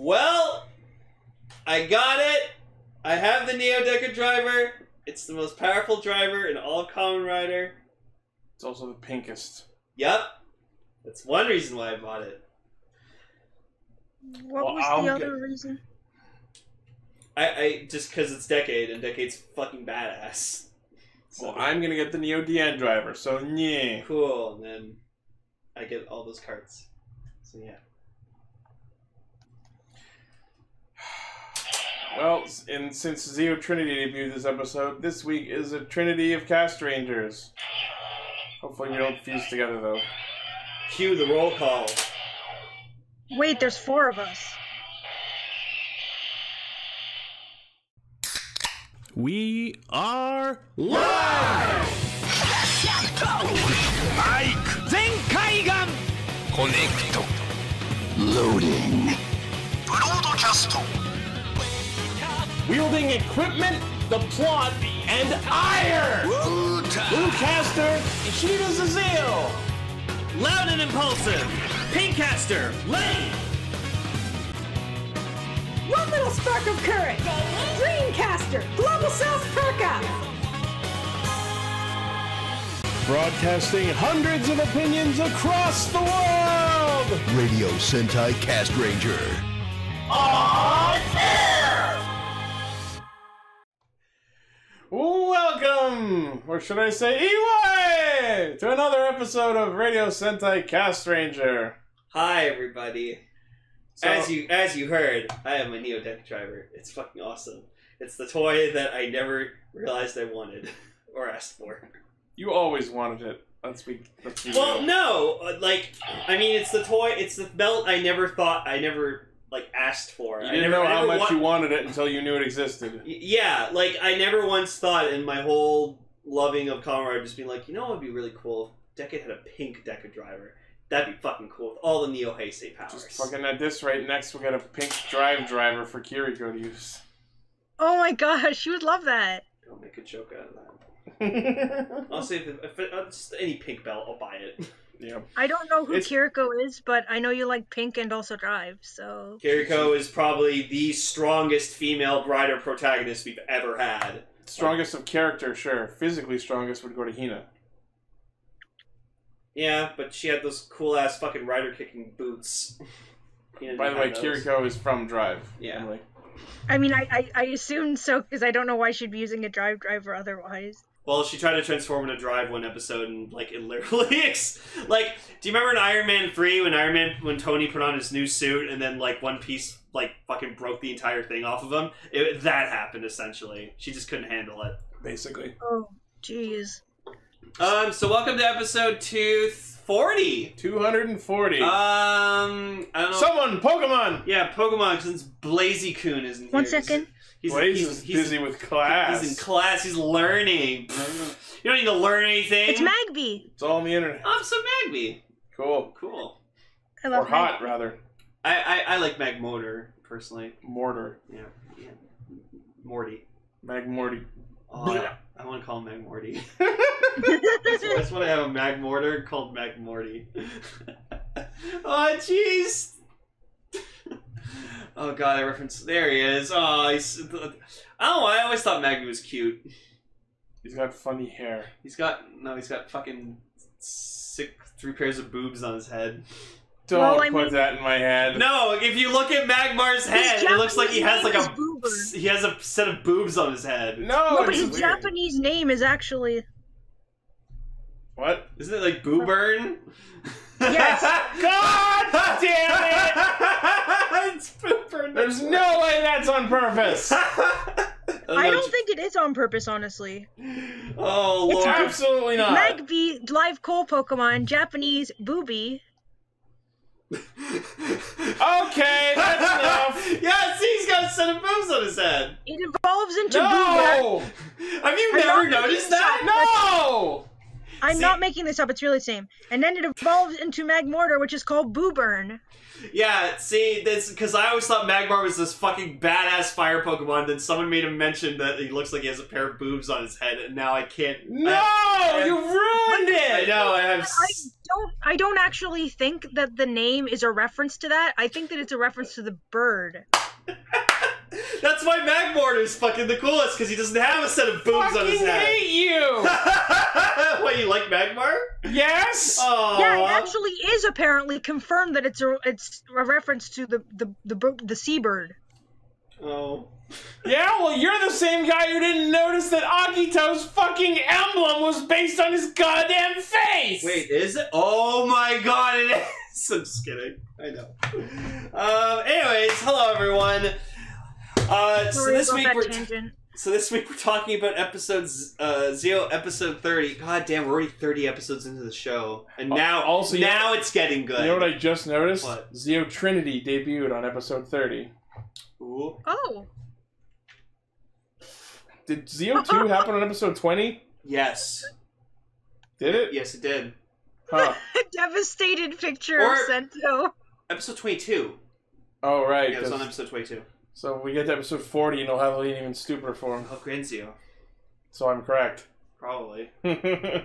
Well, I got it. I have the Neo Deca driver. It's the most powerful driver in all of Kamen Rider. It's also the pinkest. Yep. That's one reason why I bought it. What Well, was I'll the get- other reason? I, I just because it's Decade and Decade's fucking badass. So Well, I'm gonna get the Neo DN driver, so yeah. cool, and then I get all those carts. So yeah. Well, and since Zi-O Trinity debuted this episode, this week is a Trinity of Castrangers. Hopefully, we don't fuse together, though. Cue the roll call. Wait, there's four of us. We are live! Mike! Zenkaigan! Connect! Loading! Broadcast! Wielding equipment, the plot, and ire! ウータ Bluecaster, Ishida Zazil! Loud and impulsive, Pinkcaster, Lane! One little spark of courage. Dreamcaster, Global South Perka. Broadcasting hundreds of opinions across the world! Radio Sentai Castranger Welcome, or should I say, Iwai, to another episode of Radio Sentai Castranger. Hi everybody. So, as you as you heard, I have a Neo Deck driver. It's fucking awesome. It's the toy that I never realized I wanted or asked for. you always wanted it. Let's be. Let's be Well, real. no, uh, like I mean, it's the toy. It's the belt I never thought I never like asked for. You I didn't never, know how much wa- you wanted it until you knew it existed. Yeah, like I never once thought in my whole loving of Kamen Rider just being like, you know what would be really cool? if Deca had a pink Deca driver. That'd be fucking cool with all the Neo Heisei powers. Just fucking at this rate, next we'll get a pink drive driver for Kiriko to use. Oh my gosh, you would love that. Don't make a joke out of that. I'll say if, if it, uh, just any pink belt, I'll buy it. yeah. I don't know who It's- Kiriko is, but I know you like pink and also drive, so. Kiriko is probably the strongest female rider protagonist we've ever had. Strongest of character, sure. Physically strongest would go to Hina. Yeah, but she had those cool ass fucking rider kicking boots. By the way, those. Kiriko is from Drive. Yeah. Emily. I mean, I, I, I assumed so because I don't know why she'd be using a drive driver otherwise. Well, she tried to transform into Drive one episode, and like it literally, ex- like, do you remember in Iron Man three when Iron Man when Tony put on his new suit and then like one piece like fucking broke the entire thing off of him? It, that happened essentially. She just couldn't handle it. Basically. Oh, jeez. Um. So welcome to episode two forty. 240. Um. I don't know. Someone! Pokemon! yeah, Pokemon since Blazy Kun isn't here. One He's- second. He's, Blaze he's, is he's- busy with class. He's in class. He's learning. you don't need to learn anything. It's Magby. it's all on the internet. I'm so Magby. Cool. Cool. I love Or love hot, Magby. rather. I, I, I like Mag Motor personally. Mortar. Yeah, yeah. Morty. Magmorty. Oh, I, I want to call him Mag Morty. I just want to have a Mag Mortar called Mag Morty. oh, jeez. Oh god, I reference. There he is. Oh, he's. I don't know. I always thought Magby was cute. He's got funny hair. He's got no. He's got fucking sick three pairs of boobs on his head. Don't Well, I put mean- that in my head. No, if you look at Magmar's head, it looks like he has like a name Boober. he has a set of boobs on his head. No, No, but his weird. Japanese name is actually. What? Isn't it like Booburn? Yes. God damn it! it's Booburn. There's no way that's on purpose. I don't think it is on purpose, honestly. Oh It's lord. Absolutely not. Magby, live coal Pokemon, Japanese booby. Okay, that's enough. yeah, see, he's got a set of boobs on his head. It evolves into Boober. No! Have you I'm never noticed making that? No! I'm See- not making this up, it's really the same. And then it evolves into Magmortar, which is called Booburn. Yeah, see, this because I always thought Magmar was this fucking badass fire Pokemon. Then someone made him mention that he looks like he has a pair of boobs on his head, and now I can't. No! I- you ruined I it! I know. I have. I s- don't I don't actually think that the name is a reference to that. I think that it's a reference to the bird. That's why Magmortar is fucking the coolest because he doesn't have a set of boobs on his Fucking head. hate you. what you like Magmar? yes. Oh, Yeah, it actually is apparently confirmed that it's a it's a reference to the the the, bir- the seabird. oh. Yeah, well, you're the same guy who didn't notice that Agito's fucking emblem was based on his goddamn face. Wait, is it? Oh my god, it is. I'm just kidding. I know. Um. Anyways, hello everyone. Uh, so this week we're tangent. so this week we're talking about episodes uh Zi-O episode thirty. God damn, we're already thirty episodes into the show, and Al- now also, you now it's getting good. You know what I just noticed? What? Zi-O Trinity debuted on episode 30. Ooh. Oh, Did Zi-O 2 happen on episode 20? Yes. Did it? Yes, it did. Huh. a devastated picture Or- of Sento. Episode twenty-two. Oh, right. Yeah, it was 'cause- on episode twenty-two. So we get to episode 40 and he'll have an even stupider form. Grand Zi-O. So I'm correct. Probably.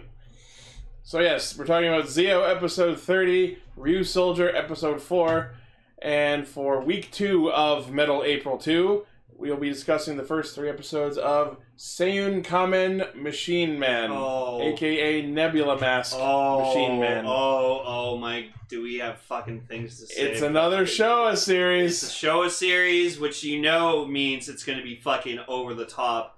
so yes, we're talking about Zi-O episode 30, Ryusoulger episode 4, and for week 2 of Metal April 2, we'll be discussing the first 3 episodes of Seiyun Kamen Machine Man, Oh. aka Nebula Mask Oh, Machine Man. Oh, oh my! Do we have fucking things to say? It's another show a It's a series. show a series, which you know means it's going to be fucking over the top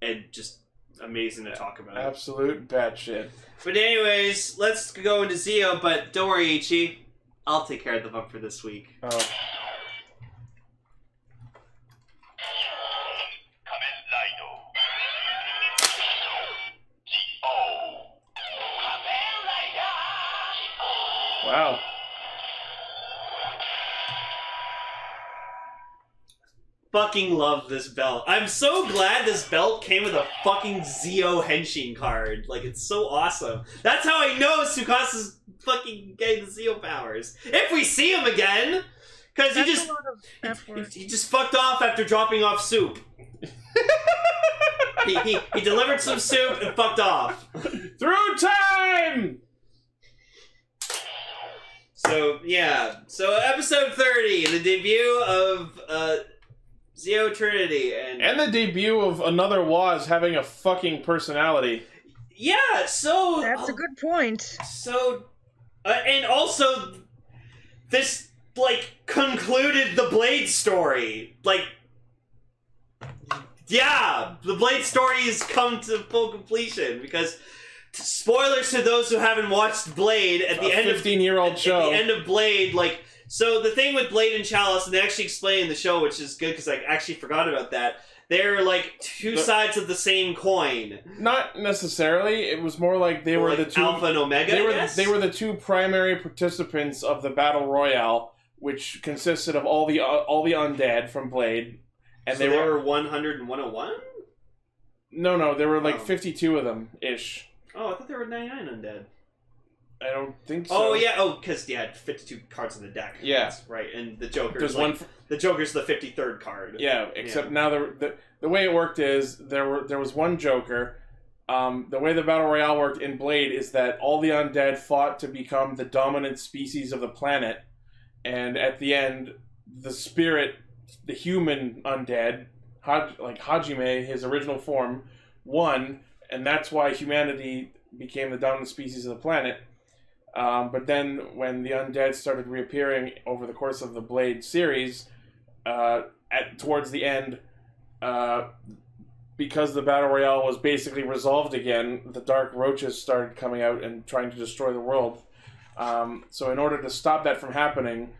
and just amazing to talk about. Absolute batshit. But anyways, let's go into Zi-O. But don't worry, Ichi. I'll take care of the bumper this week. Oh. Wow. Fucking love this belt. I'm so glad this belt came with a fucking Zi-O Henshin card. Like it's so awesome. That's how I know Tsukasa's fucking getting the Zi-O powers. If we see him again, because he just a lot of F words. he just fucked off after dropping off soup. he, he, he delivered some soup and fucked off. Through time! So yeah, so episode thirty, the debut of uh, Zi-O Trinity, and, And the debut of another Woz having a fucking personality. yeah, so That's a good point. so, uh, and also this like concluded the Blade story, like. Yeah, the Blade story has come to full completion because spoilers to those who haven't watched Blade at the a end of 15 year old show. at the end of Blade, like so the thing with Blade and Chalice, and they actually explain in the show, which is good because I actually forgot about that. They're like two sides of the same coin. Not necessarily. It was more like they were Like the two. Alpha and Omega. they were they were the two primary participants of the battle royale, which consisted of all the uh, all the undead from Blade, and so they there were were 100 and 101? no no there were like Oh. 52 of them ish. Oh, I thought there were 99 undead. I don't think so. Oh yeah, oh because yeah, 52 cards in the deck. Yeah. That's right, and the Joker's There's one. f the Joker's the 53rd card. Yeah, except now the, the the way it worked is there were there was one Joker. Um, the way the battle royale worked in Blade is that all the undead fought to become the dominant species of the planet, and at the end, the spirit, the human undead, Haj- like Hajime, his original form, won, and that's why humanity became the dominant species of the planet. Um, but then, when the undead started reappearing over the course of the Blade series, uh, at towards the end, uh, because the battle royale was basically resolved again, the dark roaches started coming out and trying to destroy the world. Um, so, in order to stop that from happening,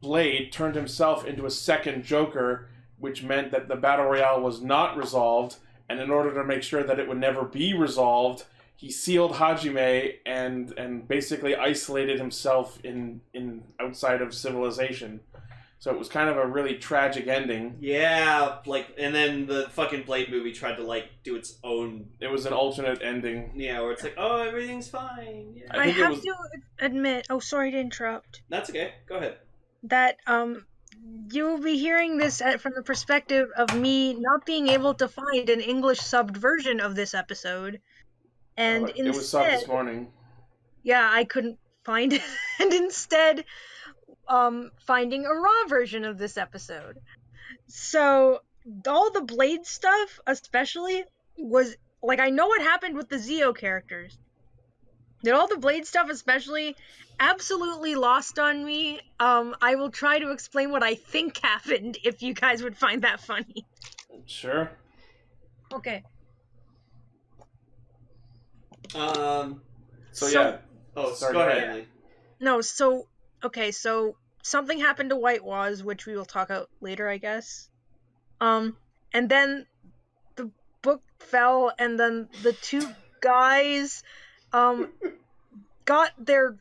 Blade turned himself into a second Joker, which meant that the battle royale was not resolved. And in order to make sure that it would never be resolved, he sealed Hajime and and basically isolated himself in in outside of civilization. So it was kind of a really tragic ending. Yeah, like, and then the fucking Blade movie tried to like do its own. It was an alternate ending. Yeah, where it's like, oh, everything's fine. Yeah, I I, have was- to admit. Oh, sorry to interrupt. that's okay. Go ahead. That um, you will be hearing this at, from the perspective of me not being able to find an English subbed version of this episode, and it was subbed instead, this morning. yeah, I couldn't find it, and instead, um, finding a raw version of this episode. So all the Blade stuff, especially, was like I know what happened with the Zi-O characters. Did all the Blade stuff, especially, absolutely lost on me. Um, I will try to explain what I think happened if you guys would find that funny. Sure. Okay. Um. So, So- yeah, Oh, Sorry, go go ahead. ahead. No, so okay, so something happened to White Woz, which we will talk about later, I guess. Um, and then the book fell, and then the two guys, um, got their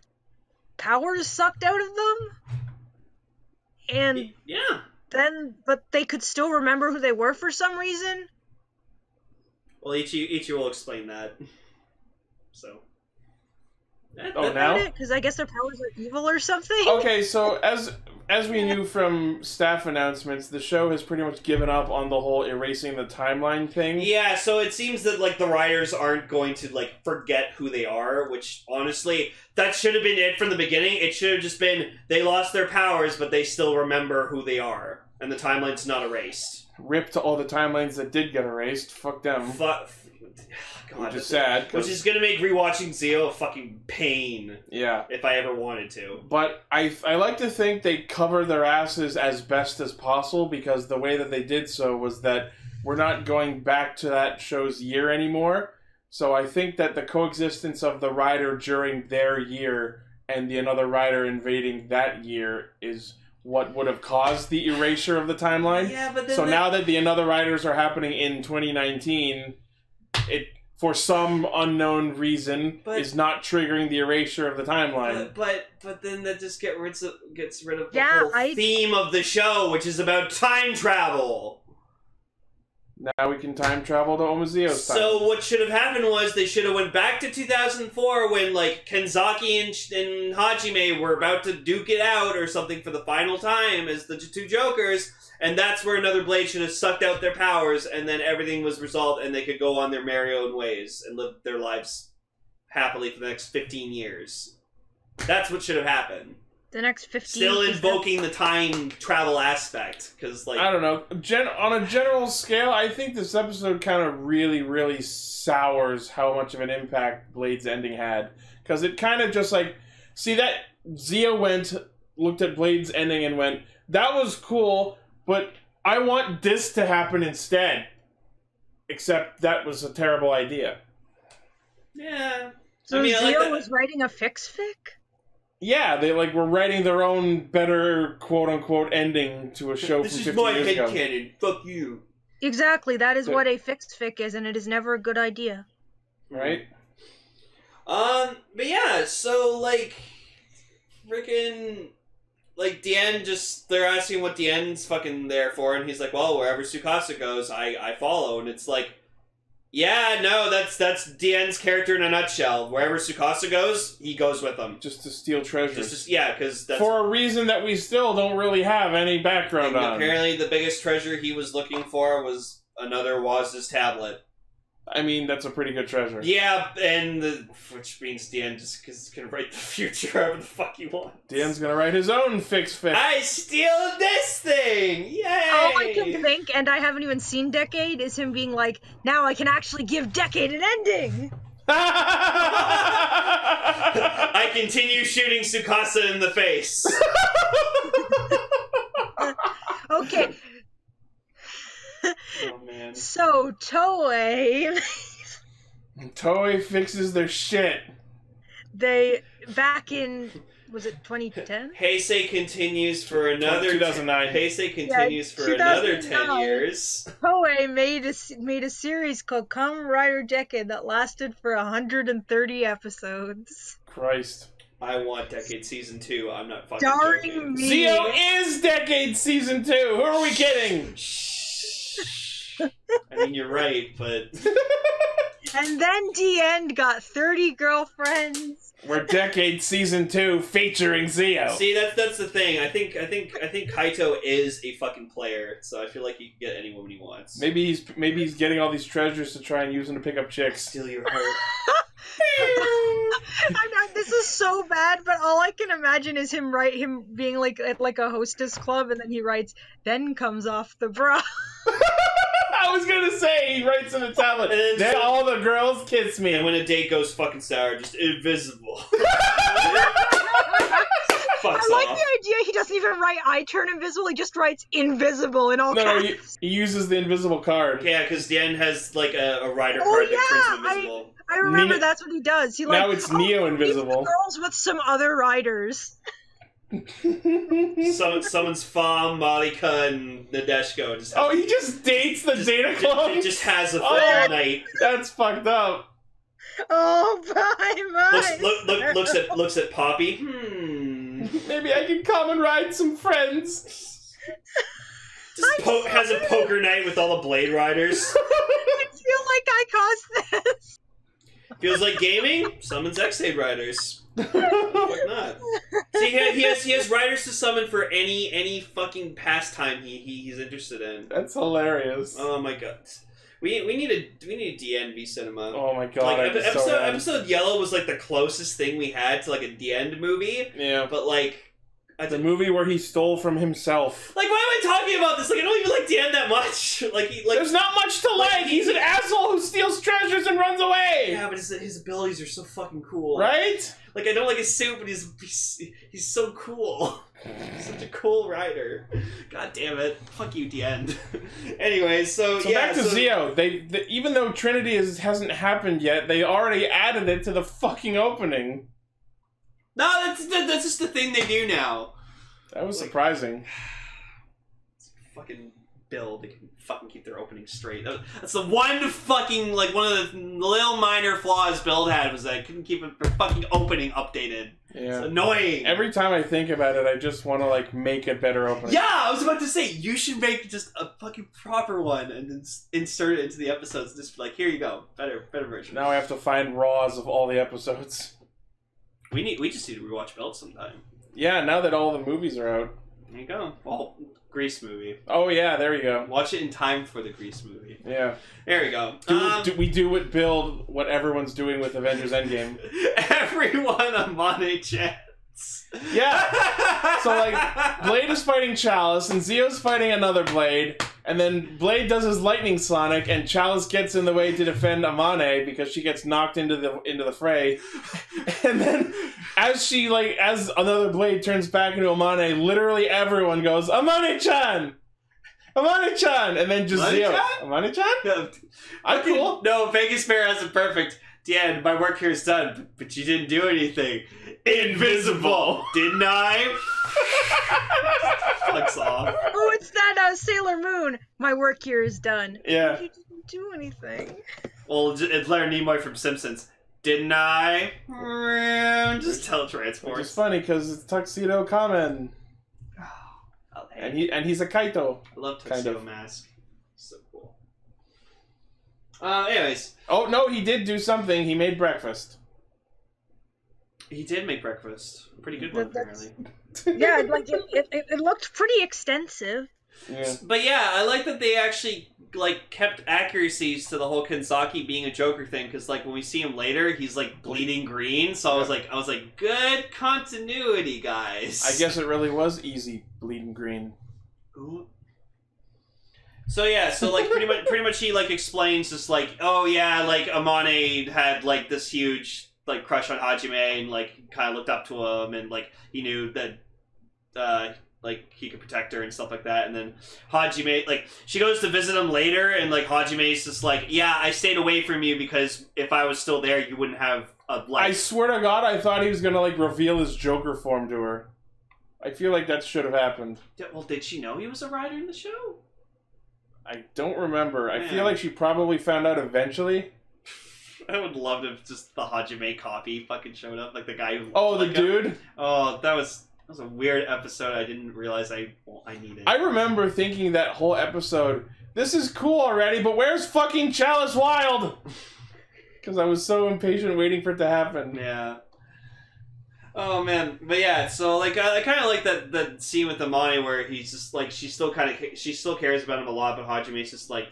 powers sucked out of them, and Yeah. then, but they could still remember who they were for some reason. Well, Ichi Ichi will explain that. So. That- Oh, that- now? Because I guess their powers are evil or something. Okay, so as as we knew from staff announcements, the show has pretty much given up on the whole erasing the timeline thing. Yeah, so it seems that like the writers aren't going to like forget who they are, which honestly, that should have been it from the beginning. It should have just been they lost their powers, but they still remember who they are, and the timeline's not erased. Rip to all the timelines that did get erased. Fuck them. Fuck. God, Which is sad. Which is gonna make rewatching Zi-O a fucking pain yeah. if I ever wanted to. But I, I like to think they cover their asses as best as possible because the way that they did so was that we're not going back to that show's year anymore. So I think that the coexistence of the rider during their year and the another rider invading that year is what would have caused the erasure of the timeline. Yeah, but then So the- now that the another riders are happening in 2019, it for some unknown reason But- is not triggering the erasure of the timeline. But, but but then that just get rid of, gets rid of the Yeah, whole I- theme of the show, which is about time travel. Now we can time travel to Oma Zi-O's time. So what should have happened was they should have went back to 2004 when like Kenzaki and, and Hajime were about to duke it out or something for the final time as the two Jokers, and that's where another Blade should have sucked out their powers, and then everything was resolved, and they could go on their merry own ways and live their lives happily for the next 15 years. That's what should have happened. The next fifteen. Still invoking the time travel aspect, because like I don't know. Gen- on a general scale, I think this episode kind of really, really sours how much of an impact Blade's ending had. Because it kind of just like, see that Zi-O went, looked at Blade's ending and went, "That was cool, but I want this to happen instead." Except that was a terrible idea. yeah. So I mean, I like was writing a fix fic. Yeah, they like were writing their own better quote unquote ending to a show This from is 50 my years head canon. Fuck you. Exactly, that is But- what a fixed fic is, and it is never a good idea. Right? Um, but yeah, so like, freaking, like Diend just they're asking what Diend's fucking there for, and he's like, well, wherever Tsukasa goes, I I follow, and it's like, yeah, no, that's that's Diend's character in a nutshell. Wherever Tsukasa goes, he goes with them. Just to steal treasures. Just, yeah, because that's for a reason that we still don't really have any background on. apparently the biggest treasure he was looking for was another Woz's tablet. I mean, that's a pretty good treasure. Yeah, and the which means Dan just cause can write the future however the fuck he wants. Dan's gonna write his own fix fix. I steal this thing! Yay! All I can think, and I haven't even seen Decade, is him being like, now I can actually give Decade an ending! I continue shooting Tsukasa in the face. Okay, oh man. So Toei, Toei fixes their shit. they, back in, was it 2010? Heisei continues for another 2009. Heisei continues for another ten oh years. Toei made a, s- made a series called Kamen Rider Decade that lasted for 130 episodes. Christ. I want Decade Season 2. I'm not fucking Starring joking. me. Zi-O is Decade Season 2! Who are we kidding? I mean, you're right, but And then Diend got 30 girlfriends. We're Decade Season 2 featuring Zi-O. see, that's that's the thing. I think I think I think Kaito is a fucking player, so I feel like he can get any woman he wants. Maybe he's maybe he's getting all these treasures to try and use them to pick up chicks. steal your heart. I'm not, this is so bad, but all I can imagine is him write him being like at like a hostess club, and then he writes, "Then comes off the bra." I was gonna say he writes in a tablet. And then Then all the girls kiss me. And when a date goes fucking sour, just invisible. Fucks I like off. the idea he doesn't even write "I turn invisible." He just writes "invisible" in all no, no, he, he uses the invisible card. Yeah, because Dan has like a, a rider Oh, card that yeah, turns invisible. I remember Neo- that's what he does. He like Now it's "Oh, Neo leave invisible." the girls with some other riders. Summon, summons Fom, Marika, and Nadeshiko. Just oh, he just dates the just, data just- clone. Just has a Oh. night. That's fucked up. Oh my my! Looks, look, look, looks at looks at Poppy. Hmm. Maybe I can come and ride some friends. Just po- has a poker night with all the Blade Riders. I feel like I caused this. Feels like gaming. Summons Ex-Aid Riders. Why not? See, he, he has he has riders to summon for any any fucking pastime he, he he's interested in. That's hilarious. Oh my god. We, we need a we need a DNV cinema. Oh my god. like I'm so episode episode yellow was like the closest thing we had to like a Diend movie, Yeah. but like I The movie where he stole from himself. like why am I talking about this? Like I don't even like Dan that much. Like he like There's not much to like, like. He's an asshole who steals treasures and runs away. yeah, but his, his abilities are so fucking cool. Right? Like I don't like his suit, but he's he's, he's so cool. He's such a cool rider. God damn it! Fuck you, Diend. Anyways, so, So yeah, back to so, Zi-O. They, the, even though Trinity is, hasn't happened yet, they already added it to the fucking opening. No, that's that's just the thing they do now. That was Like- surprising. fucking build. They can fucking keep their opening straight. That's the one fucking like one of the little minor flaws build had was that I couldn't keep it- their fucking opening updated. It's Yeah. annoying. Every time I think about it, I just want to like make a better opening. yeah, I was about to say you should make just a fucking proper one and then insert it into the episodes. Just be like, here you go, better, better version. Now I have to find raws of all the episodes. We need, we just need to rewatch Build sometime. Yeah, now that all the movies are out. There you go. Well, Grease movie. Oh yeah, there you go. Watch it in time for the Grease movie. Yeah. There you go. Do, Um, do we do it build what everyone's doing with Avengers Endgame? Everyone a money chance. Yeah. So like Blade is fighting Chalice and Zi-O's fighting another Blade, and then Blade does his lightning sonic and Chalice gets in the way to defend Amane because she gets knocked into the into the fray. And then as she like as another Blade turns back into Amane, literally everyone goes, Amane-chan! Amane-chan! And then just. Amane-chan? Amane-chan? I'm cool. No, Vegas Bear has it perfect. Dan, my work here is done, but you didn't do anything. Invisible, didn't I? Fucks off. Oh, it's that uh, Sailor Moon. My work here is done. Yeah. You didn't do anything. Well, it's Leonard Nimoy from Simpsons. Didn't I? Just tell Which is transports. funny because it's Tuxedo Kamen. Oh, And he and he's a Kaito. I love kind Tuxedo of. Mask. So cool. Uh, anyways, Oh no, he did do something. He made breakfast. he did make breakfast. Pretty good one, That- that's- apparently. Yeah, like it, it, it- it looked pretty extensive. Yeah. But yeah, I like that they actually like kept accuracies to the whole Kenzaki being a Joker thing because like when we see him later, he's like bleeding green. So I was like, I was like, good continuity, guys. I guess it really was easy bleeding green. Ooh. So yeah, so like pretty much, pretty much he like explains just like, oh yeah, like Amane had like this huge like crush on Hajime and like kind of looked up to him and like he knew that uh like he could protect her and stuff like that and then Hajime like she goes to visit him later and like Hajime's just like yeah I stayed away from you because if I was still there you wouldn't have a life I swear to God, I thought he was gonna like reveal his Joker form to her. I feel like that should have happened. Yeah, well did she know he was a writer in the show I don't remember. I feel like she probably found out eventually. I would love if just the Hajime copy fucking showed up like the guy who Oh, the like him. dude. Oh, that was that was a weird episode. I didn't realize I I needed. I remember thinking that whole episode. This is cool already, but where's fucking Chalice Wild? Because I was so impatient waiting for it to happen. Yeah. Oh man, but yeah. So like, I, I kind of like that that scene with Amane where he's just like she still kind of she still cares about him a lot, but Hajime's just like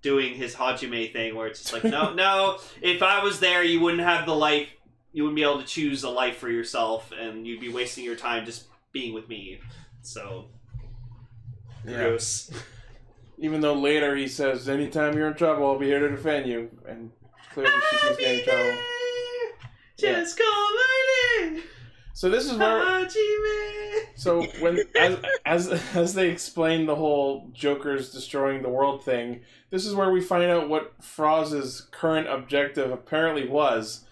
doing his Hajime thing where it's just like no no if I was there you wouldn't have the life you wouldn't be able to choose a life for yourself, and you'd be wasting your time just being with me. So Yeah. gross. Even though later he says, "Anytime you're in trouble, I'll be here to defend you," and clearly she's in trouble. Just call my name, So this is where. Hajime. So when as as as they explain the whole Joker's destroying the world thing, this is where we find out what Froz's current objective apparently was.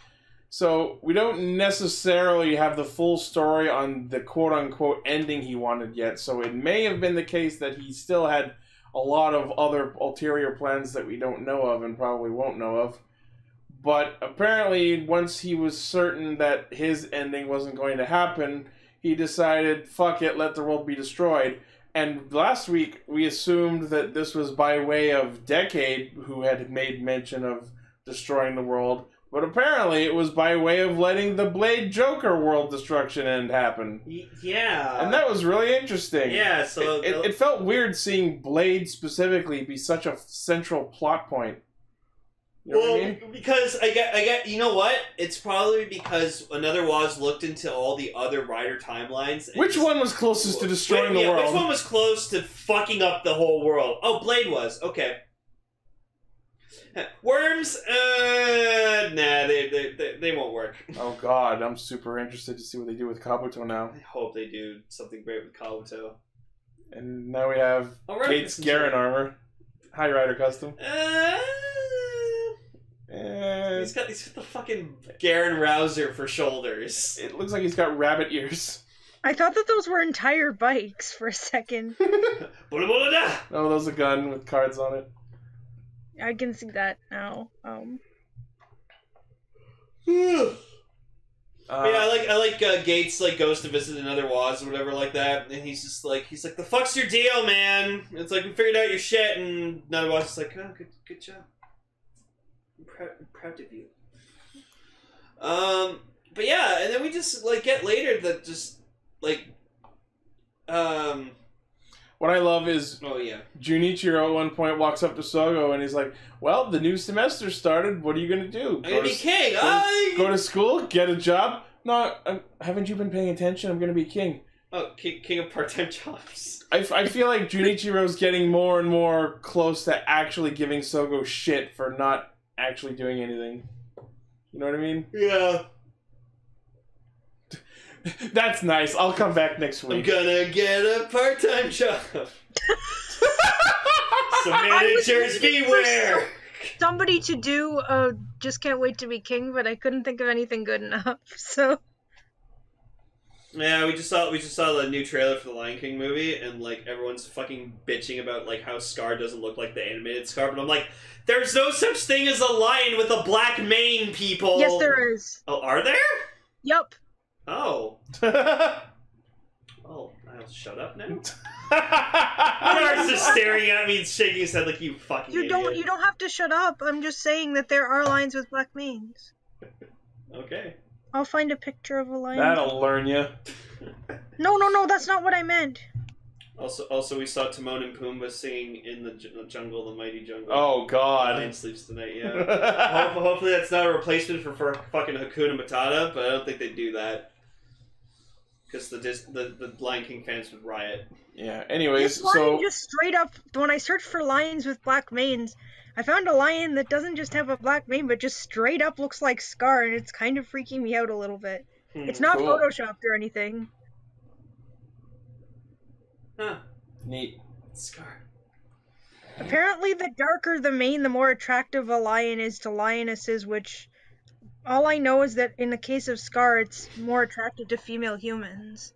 So we don't necessarily have the full story on the quote unquote ending he wanted yet. So it may have been the case that he still had a lot of other ulterior plans that we don't know of and probably won't know of. But apparently, once he was certain that his ending wasn't going to happen, he decided, fuck it, let the world be destroyed. And last week, we assumed that this was by way of Decade, who had made mention of destroying the world. But apparently, it was by way of letting the Blade Joker world destruction end happen. Yeah. And that was really interesting. yeah. So It, it, it felt weird seeing Blade specifically be such a central plot point. You know well, I mean? because I get, I get, you know what? It's probably because another Woz looked into all the other Rider timelines. Which just- one was closest to destroying the yeah, world? Which one was close to fucking up the whole world? Oh, Blade was. Okay. Worms? Uh, nah, they, they, they, they won't work. Oh god, I'm super interested to see what they do with Kabuto now. I hope they do something great with Kabuto. And now we have Kate's. Garren armor. High Rider custom. Uh, he's got he's got the fucking Garren Rouser for shoulders. it looks like he's got rabbit ears. I thought that those were entire bikes for a second. Bula bula! Oh, those a gun with cards on it. I can see that now. Um, Uh, yeah, I like I like uh, Gates like goes to visit another Woz or whatever like that, and he's just like he's like the fuck's your deal, man? It's like we figured out your shit, and another Woz is like, oh, good good job. I'm proud, I'm of you. Um, but yeah, and then we just like get later that just like, um, what I love is oh yeah, Junichiro at one point walks up to Sogo and he's like, "Well, the new semester started. What are you gonna do? I'm gonna be to, king. go, I go to school, get a job? No, um, haven't you been paying attention? I'm gonna be king." oh king, king of part time jobs. I, I feel like Junichiro's getting more and more close to actually giving Sogo shit for not actually doing anything. You know what I mean? Yeah, That's nice. I'll come back next week. I'm gonna get a part time job. so I was managers beware. somebody to do uh just can't wait to be king, but I couldn't think of anything good enough. So Yeah, we just saw we just saw the new trailer for the Lion King movie, and like everyone's fucking bitching about like how Scar doesn't look like the animated Scar, but I'm like, there's no such thing as a lion with a black mane, people. yes, there is. Oh, are there? Yep. Oh, oh, I'll shut up now. Lars is staring at me and shaking his head like you fucking. You don't. idiot." You don't have to shut up. I'm just saying that there are lions with black manes. Okay. I'll find a picture of a lion. That'll learn you. No, no, no. That's not what I meant. Also, also we saw Timon and Pumbaa singing in the, the jungle, the mighty jungle. Oh God! Lion God. sleeps tonight. Yeah. Hope- hopefully that's not a replacement for, for fucking Hakuna Matata, but I don't think they'd do that. Because the, Dis- the the Lion King fans would riot. yeah. Anyways, This so just straight up. When I searched for lions with black manes, I found a lion that doesn't just have a black mane, but just straight up looks like Scar, and it's kind of freaking me out a little bit. Hmm. It's not Cool. photoshopped or anything. Huh. neat. Scar. Apparently, the darker the mane, the more attractive a lion is to lionesses, which all I know is that in the case of Scar, it's more attractive to female humans.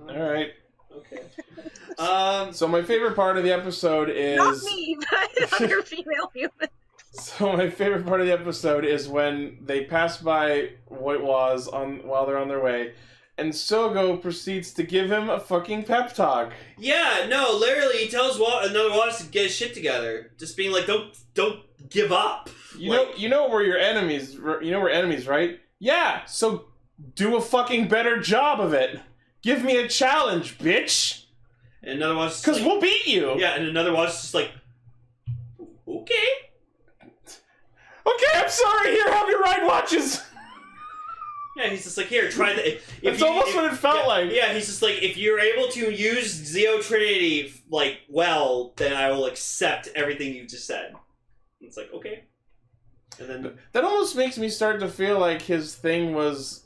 All right. Okay. Um. So my favorite part of the episode is Not me, but other female humans. so my favorite part of the episode is when they pass by White Woz on while they're on their way, and Sogo proceeds to give him a fucking pep talk. Yeah. No. Literally, he tells Wa- another Wallace to get his shit together. Just being like, don't don't give up. You Like- know, you know where your enemies. You know we're enemies, right? Yeah. So do a fucking better job of it. Give me a challenge, bitch. And another one's Because like, we'll beat you. yeah, and another one's just like, okay. Okay, I'm sorry. Here, have your ride watches. Yeah, he's just like, here, try the. If That's you- almost if- what it felt yeah, like. Yeah, he's just like, if you're able to use Zi-O Trinity like well, then I will accept everything you just said. And it's like, okay. And then That almost makes me start to feel like his thing was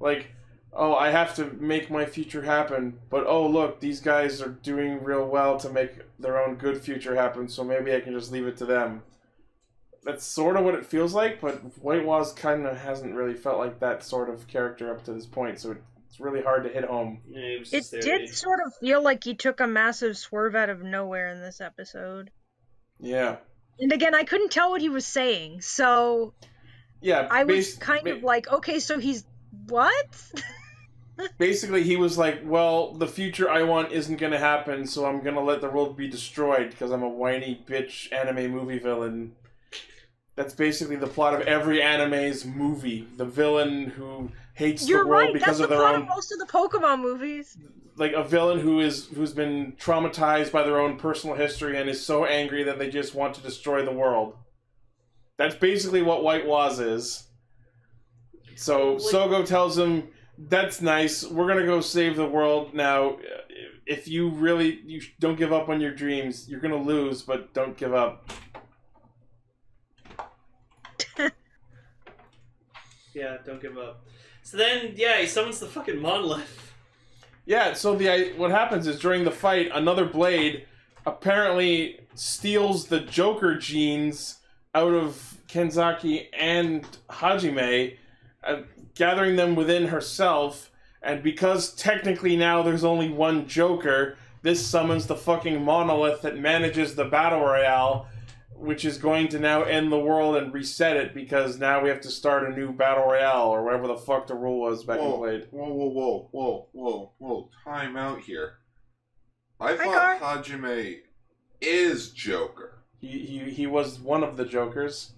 like, oh, I have to make my future happen, but oh, look, these guys are doing real well to make their own good future happen, so maybe I can just leave it to them. That's sort of what it feels like, but White Woz kind of hasn't really felt like that sort of character up to this point, so it's really hard to hit home. yeah, he was It did sort of feel like he took a massive swerve out of nowhere in this episode. Yeah. And again, I couldn't tell what he was saying, so Yeah, I was kind of like, okay, so he's what? basically he was like, "Well, the future I want isn't gonna happen, so I'm gonna let the world be destroyed because I'm a whiny bitch anime movie villain." That's basically the plot of every anime's movie. The villain who hates You're the world right. because That's the of their plot own, of most of the Pokemon movies. like a villain who is who's been traumatized by their own personal history and is so angry that they just want to destroy the world. That's basically what White Woz is. So Sogo tells him, "That's nice. We're gonna go save the world now. If you really you don't give up on your dreams, you're gonna lose, but don't give up." Yeah, don't give up. So then, yeah, he summons the fucking monolith. Yeah. So the what happens is during the fight, another blade apparently steals the Joker genes out of Kenzaki and Hajime, uh, gathering them within herself. And because technically now there's only one Joker, this summons the fucking monolith that manages the battle royale, which is going to now end the world and reset it because now we have to start a new battle royale or whatever the fuck the rule was back in Whoa, Blade. whoa, whoa, whoa, whoa, whoa, whoa! Time out here. I Hi, thought Hajime is Joker, He, he, he was one of the Jokers.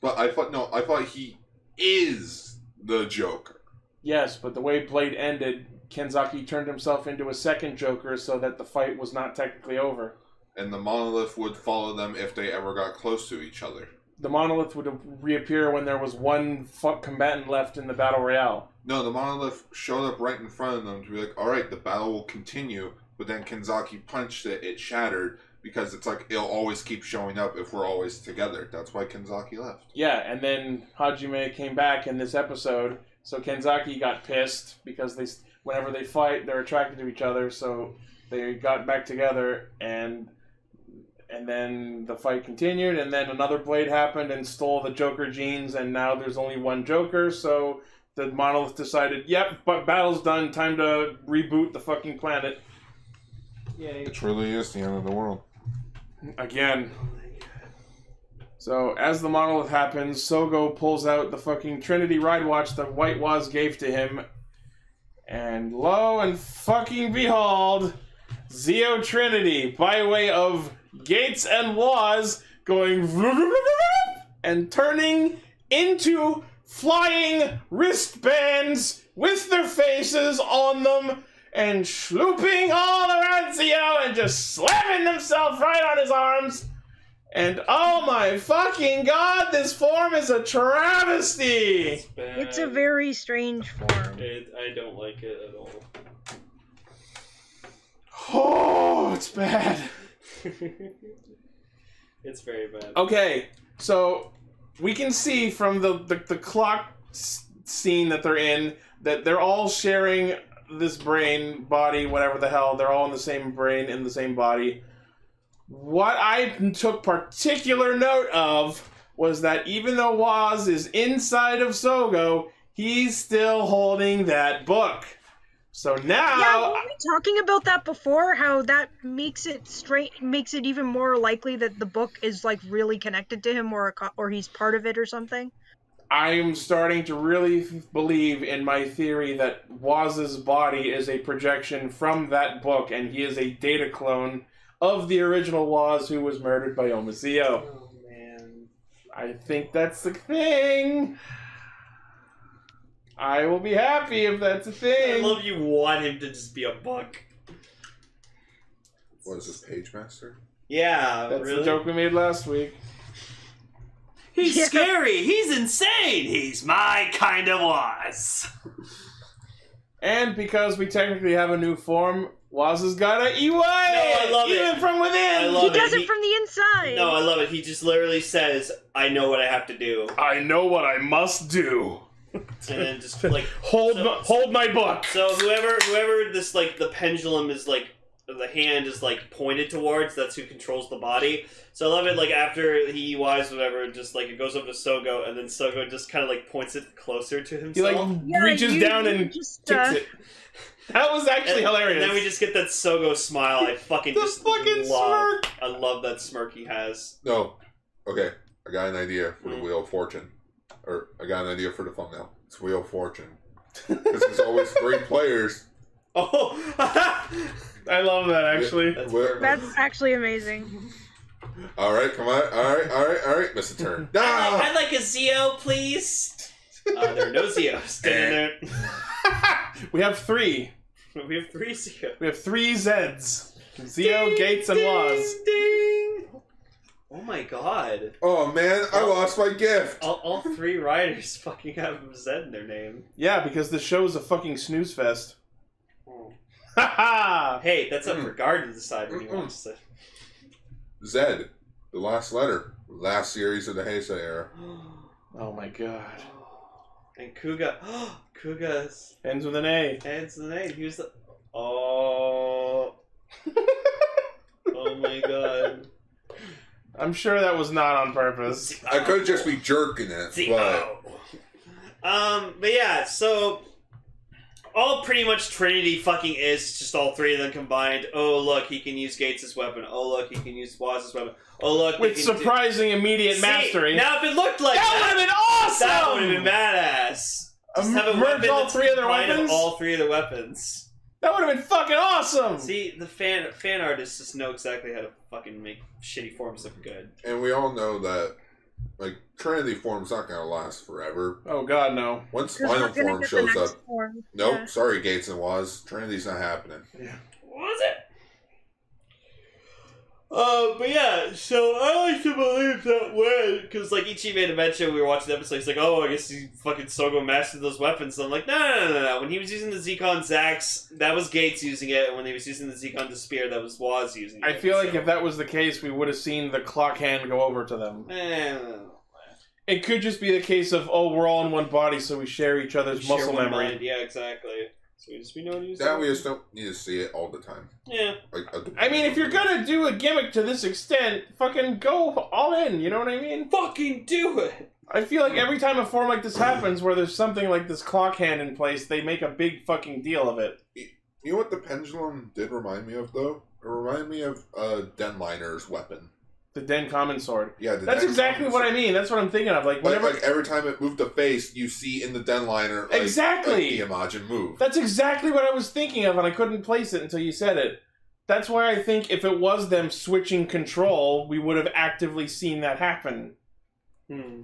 but I thought no, I thought he is the Joker. Yes, but the way Blade ended, Kenzaki turned himself into a second Joker so that the fight was not technically over. and the monolith would follow them if they ever got close to each other. The monolith would reappear when there was one fuck combatant left in the battle royale. No, the monolith showed up right in front of them to be like, all right, the battle will continue. But then Kenzaki punched it, it shattered because it's like it'll always keep showing up if we're always together. That's why Kenzaki left. Yeah, and then Hajime came back in this episode, so Kenzaki got pissed because they, whenever they fight, they're attracted to each other. So they got back together, and and then the fight continued, and then another blade happened and stole the Joker genes, and now there's only one Joker. So the monolith decided, yep, but battle's done. Time to reboot the fucking planet Yay. It truly is the end of the world. Again. So as the monolith happens, Sogo pulls out the fucking Trinity ride watch that White Woz gave to him, and lo and fucking behold, Zi-O Trinity by way of Gates and Woz going and turning into flying wristbands with their faces on them and slooping all around Zi-O and just slamming themselves right on his arms. And oh my fucking god, this form is a travesty! Bad. It's a very strange form. It, I don't like it at all. Oh, it's bad. it's very bad. Okay, so we can see from the, the, the clock s- scene that they're in that they're all sharing this brain, body, whatever the hell. They're all in the same brain, in the same body. What I took particular note of was that even though Woz is inside of Sogo, he's still holding that book. So now. Yeah, were we talking about that before? How that makes it straight, makes it even more likely that the book is like really connected to him, or a or he's part of it, or something. I am starting to really believe in my theory that Woz's body is a projection from that book, and he is a data clone of the original Woz who was murdered by Oma Zi-O. Oh man. I think that's the thing. I will be happy if that's a I thing. I love you want him to just be a book. What is this, Pagemaster? Yeah, That's really. the joke we made last week. He's Yeah. scary. He's insane. He's my kind of was. And because we technically have a new form, Woz has got a EY! No, I love it. Even from within! I He love it. does it He- from the inside. No, I love it. He just literally says, "I know what I have to do," I know what I must do. and then just like Hold, So- my, hold my book! So whoever whoever this like the pendulum is like the hand is like pointed towards, that's who controls the body. So I love it like after he EYs whatever, just like it goes up to Sogo and then Sogo just kinda like points it closer to He himself. like Yeah, reaches you- down you and just, kicks uh, it. That was actually and, hilarious. and then we just get that Sogo smile. I fucking the just fucking love. smirk! I love that smirk he has. No. Okay, I got an idea for the Mm. Wheel of Fortune. Or, I got an idea for the thumbnail. It's Wheel of Fortune. Because there's always three players. Oh, I love that actually. That's Wheel- That's actually amazing. Alright, come on. Alright, alright, alright. Miss a turn. I'd like, Ah! I'd like a Zeo, please. Uh, there are no Zeos. There- we have three. we have three Zeos. We have three Zeds. Zi-O, Gates, and Woz. Ding! Oh my god. Oh man, I lost my gift. All, all three riders fucking have Z in their name. Yeah, because the show is a fucking snooze fest. Ha ha! Hey, that's up Mm. for Gar to decide when he wants to. Zed, the last letter. Last series of the Heisei era. Oh my god. And Kuuga. Kuuga's Ends with an A. ends the name. He was the. Oh. oh my god. I'm sure that was not on purpose. I could just be jerking it, but Um, but yeah, so all pretty much Trinity fucking is just all three of them combined. Oh look, he can use Gates' weapon. Oh look, he can use Woz's weapon. Oh look, With he can do- surprising immediate See, mastery. Now, if it looked like that would have been awesome! that would have been badass. Just Um, have a merge weapon all three of their weapons? All three of their weapons. That would have been fucking awesome! See, the fan fan artists just know exactly how to fucking make shitty forms look good. and we all know that like Trinity form's not gonna last forever. Oh god, no. Once final form shows up, form. nope, Yeah. sorry Gates and Woz, Trinity's not happening. Yeah. Was it? Uh, but yeah, so I like to believe that when, because like Ichi made a mention, we were watching the episode, he's like, oh, I guess he fucking Sogo mastered those weapons. So I'm like, no, no, no, no. When he was using the Zikan Zax, that was Gates using it, and when he was using the Zikan Despear, that was Woz using it. I feel like so- if that was the case, we would have seen the clock hand go over to them. Eh, It could just be the case of, oh, we're all in one body, so we share each other's share muscle memory. mind. Yeah, exactly. So we just we know how to use That it. we just don't need to see it all the time. Yeah. Like a- I mean, if you're gonna do a gimmick to this extent, fucking go all in, you know what I mean? Fucking do it! I feel like every time a form like this happens, where there's something like this clock hand in place, they make a big fucking deal of it. You know what the pendulum did remind me of though? It reminded me of uh, Denliner's weapon. The DenKamen Sword. Yeah, the That's Den exactly what I mean. That's what I'm thinking of. Like, Like, whenever. like every time it moved the face, you see in the Denliner like, Exactly. like the Imagin move. That's exactly what I was thinking of, and I couldn't place it until you said it. That's why I think if it was them switching control, we would have actively seen that happen. Hmm.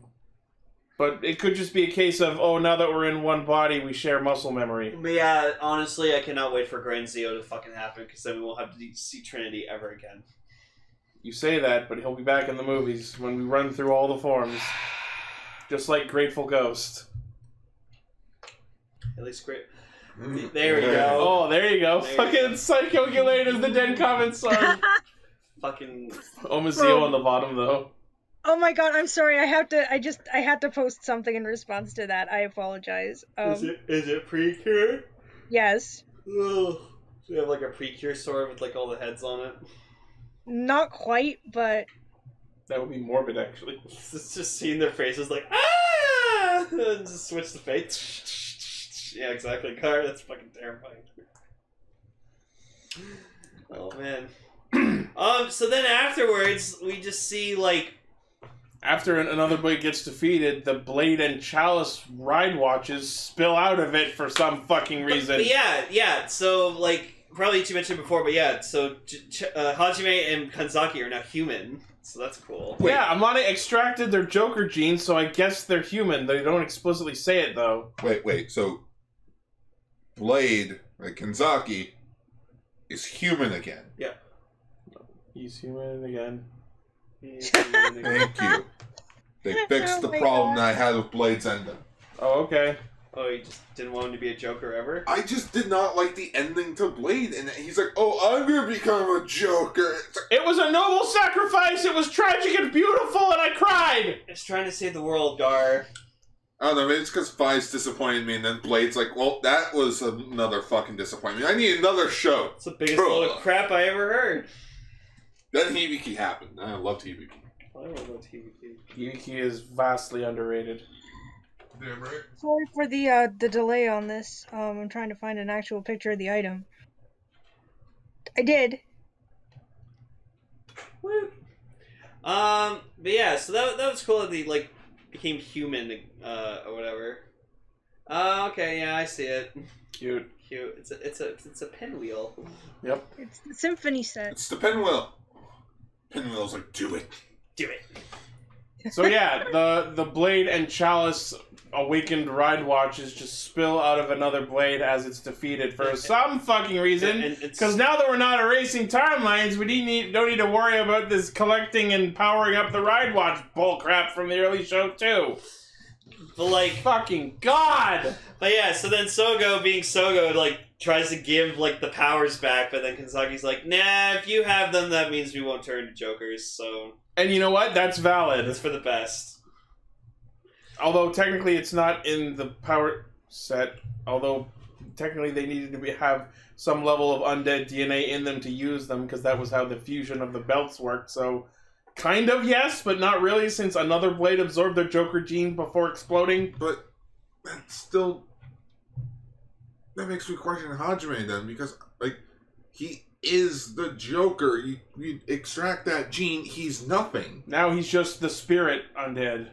But it could just be a case of, oh, now that we're in one body, we share muscle memory. But yeah, honestly, I cannot wait for Grand Zi-O to fucking happen because then we won't have to see Trinity ever again. You say that, but he'll be back in the movies when we run through all the forms. Just like Grateful Ghost. At least great. Mm. There we go. Oh, there you go. There you Fucking go. Psychoculated the DenKamen Sword. Fucking. Oma Zi-O on the bottom, though. oh my god, I'm sorry. I have to. I just. I had to post something in response to that. I apologize. Um, is it is it precure? Yes, Ugh. We have like a precure sword with like all the heads on it. Not quite, but That would be morbid, actually. It's just seeing their faces like ah, and just switch the face. yeah, exactly. Car, that's fucking terrifying. Oh man. um. So then afterwards, we just see like After an- another blade gets defeated, the blade and chalice ride watches spill out of it for some fucking But- reason. But, yeah, yeah. So like probably you mentioned before, but yeah. So uh, Hajime and Kenzaki are now human, so that's cool. Yeah, Amane extracted their Joker genes, so I guess they're human. They don't explicitly say it though. Wait, wait. So Blade, like Kenzaki, is human again. Yeah. He's human again. Thank you. They fixed the Oh my problem God. that I had with Blade's ending. Oh, okay. Oh, you just didn't want him to be a Joker ever? I just did not like the ending to Blade, and he's like, "Oh, I'm gonna become a Joker." Like, It was a noble sacrifice. It was tragic and beautiful, and I cried. It's trying to save the world, Gar. I don't know, maybe it's because Faiz disappointed me, and then Blade's like, "Well, that was another fucking disappointment. I need another show." It's the biggest load of crap I ever heard. Then Hibiki happened. I loved Hibiki. I don't know TVP. Yuki is vastly underrated. Damn right. Sorry for the uh, the delay on this. Um, I'm trying to find an actual picture of the item. I did. Woo. Um, but yeah, so that, that was cool that he like became human, uh, or whatever. Uh, okay, yeah, I see it. Cute. Cute. It's a it's a it's a pinwheel. Yep. It's the symphony set. It's the pinwheel. Pinwheel's like, "Do it." Do it. So yeah, the the blade and chalice awakened ride watches just spill out of another blade as it's defeated for some fucking reason. Because now that we're not erasing timelines, we don't need, don't need to worry about this collecting and powering up the ride watch bullcrap from the early show too. But like, Fucking god! but yeah, so then Sogo, being Sogo, like tries to give like the powers back, but then Kenzaki's like, nah, if you have them, that means we won't turn to Jokers. So And you know what? That's valid. it's for the best. Although technically it's not in the power set. Although technically they needed to be, have some level of undead DNA in them to use them because that was how the fusion of the belts worked. So kind of yes, but not really since another blade absorbed their Joker gene before exploding. But that still that makes me question Hajime then because like he is the Joker. You you extract that gene, he's nothing. Now he's just the spirit undead.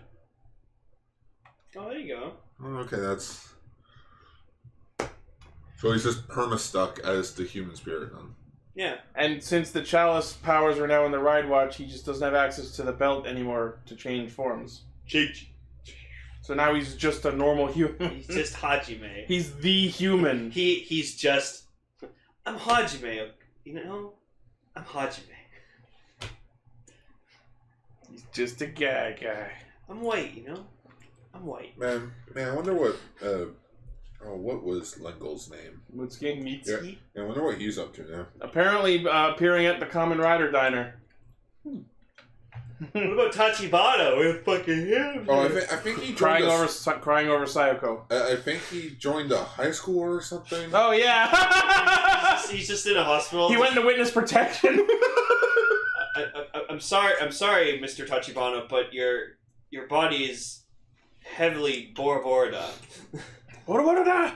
Oh, there you go. Oh, okay, that's so he's just perma stuck as the human spirit then. Yeah. And since the chalice powers are now in the ride watch, he just doesn't have access to the belt anymore to change forms. Cheech. So now he's just a normal human. He's just Hajime. he's the human. He he's just I'm Hajime, you know? I'm Hajime. He's just a guy guy. I'm white, you know? I'm white. Man, man, I wonder what uh oh what was Leangle's name? Mutsuki Mitsuki. Yeah, I wonder what he's up to now. Apparently uh, appearing at the Kamen Rider Diner. What about Tachibana with fucking him? Oh, I think I think he crying a- over Sa- crying over Sayoko. I I think he joined a high school or something. Oh yeah. He's just in a hospital. he went into witness protection. I, I, I'm sorry, I'm sorry, Mr. Tachibana, but your your body is heavily Bora Bora. what?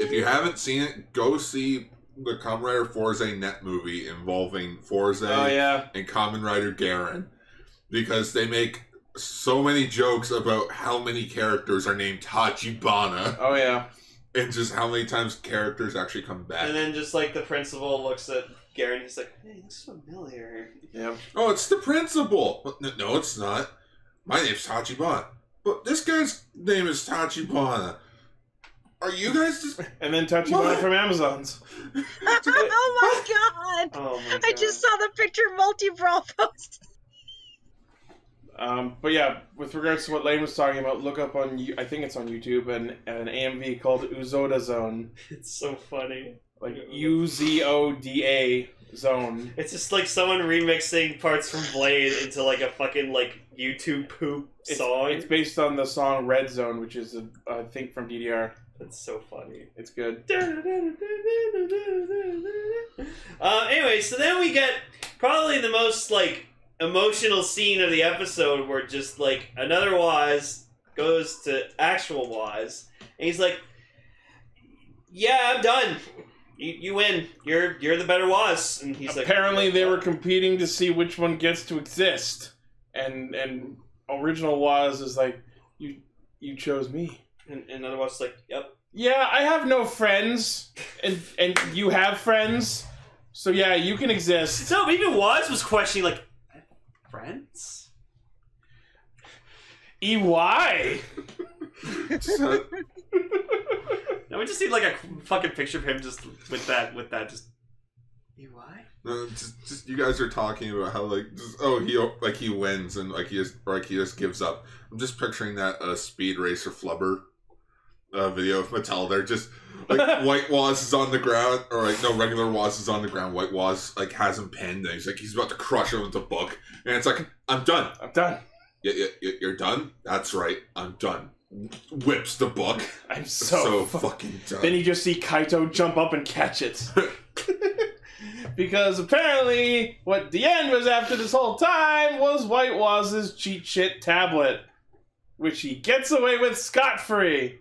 If you haven't seen it, go see the Kamen Rider Fourze net movie involving Fourze Oh yeah. and Kamen Rider Garren. Because they make so many jokes about how many characters are named Tachibana Oh yeah. and just how many times characters actually come back. And then just like the principal looks at Garren, he's like, "Hey, he looks familiar." Yep. oh, it's the principal. No, it's not. My name's Tachibana. But this guy's name is Tachibana. Are you guys just. And then touching What? one from Amazon's. oh my god! Oh my god! I just saw the picture multi brawl post. Um, but yeah, with regards to what Lane was talking about, look up on You- I think it's on YouTube an an AMV called Uzoda Zone, It's so funny. like U Z O D A Zone. It's just like someone remixing parts from Blade into like a fucking like YouTube poop It's, song. it's based on the song Red Zone, which is a, I think from DDR. That's so funny. It's good. Uh, anyway, so then we get probably the most like emotional scene of the episode, where just like another Woz goes to actual Woz, and he's like, "Yeah, I'm done. You, you win. You're you're the better Woz. And he's Apparently, like, they were competing to see which one gets to exist, and and original Woz is like, you you chose me. And, and another Woz is like, "Yep." Yeah, I have no friends, and and you have friends, so yeah, you can exist. No, but even Woz was questioning like, "Friends." EY. Now we just need like a fucking picture of him just with that with that just You why? No, just, just you guys are talking about how like just, oh he like he wins and like he just or like he just gives up. I'm just picturing that uh, speed racer flubber uh, video of Mattel. They're just like White Woz is on the ground or like no regular Woz is on the ground. White Woz like has him pinned and he's like he's about to crush him with the book and it's like I'm done. I'm done. Yeah, yeah, you're done. That's right. I'm done. Whips the book. I'm So, so, fu- fucking done. Then you just see Kaito jump up and catch it. because apparently, what Diend was after this whole time was White Woz's cheat shit tablet, which he gets away with scot free,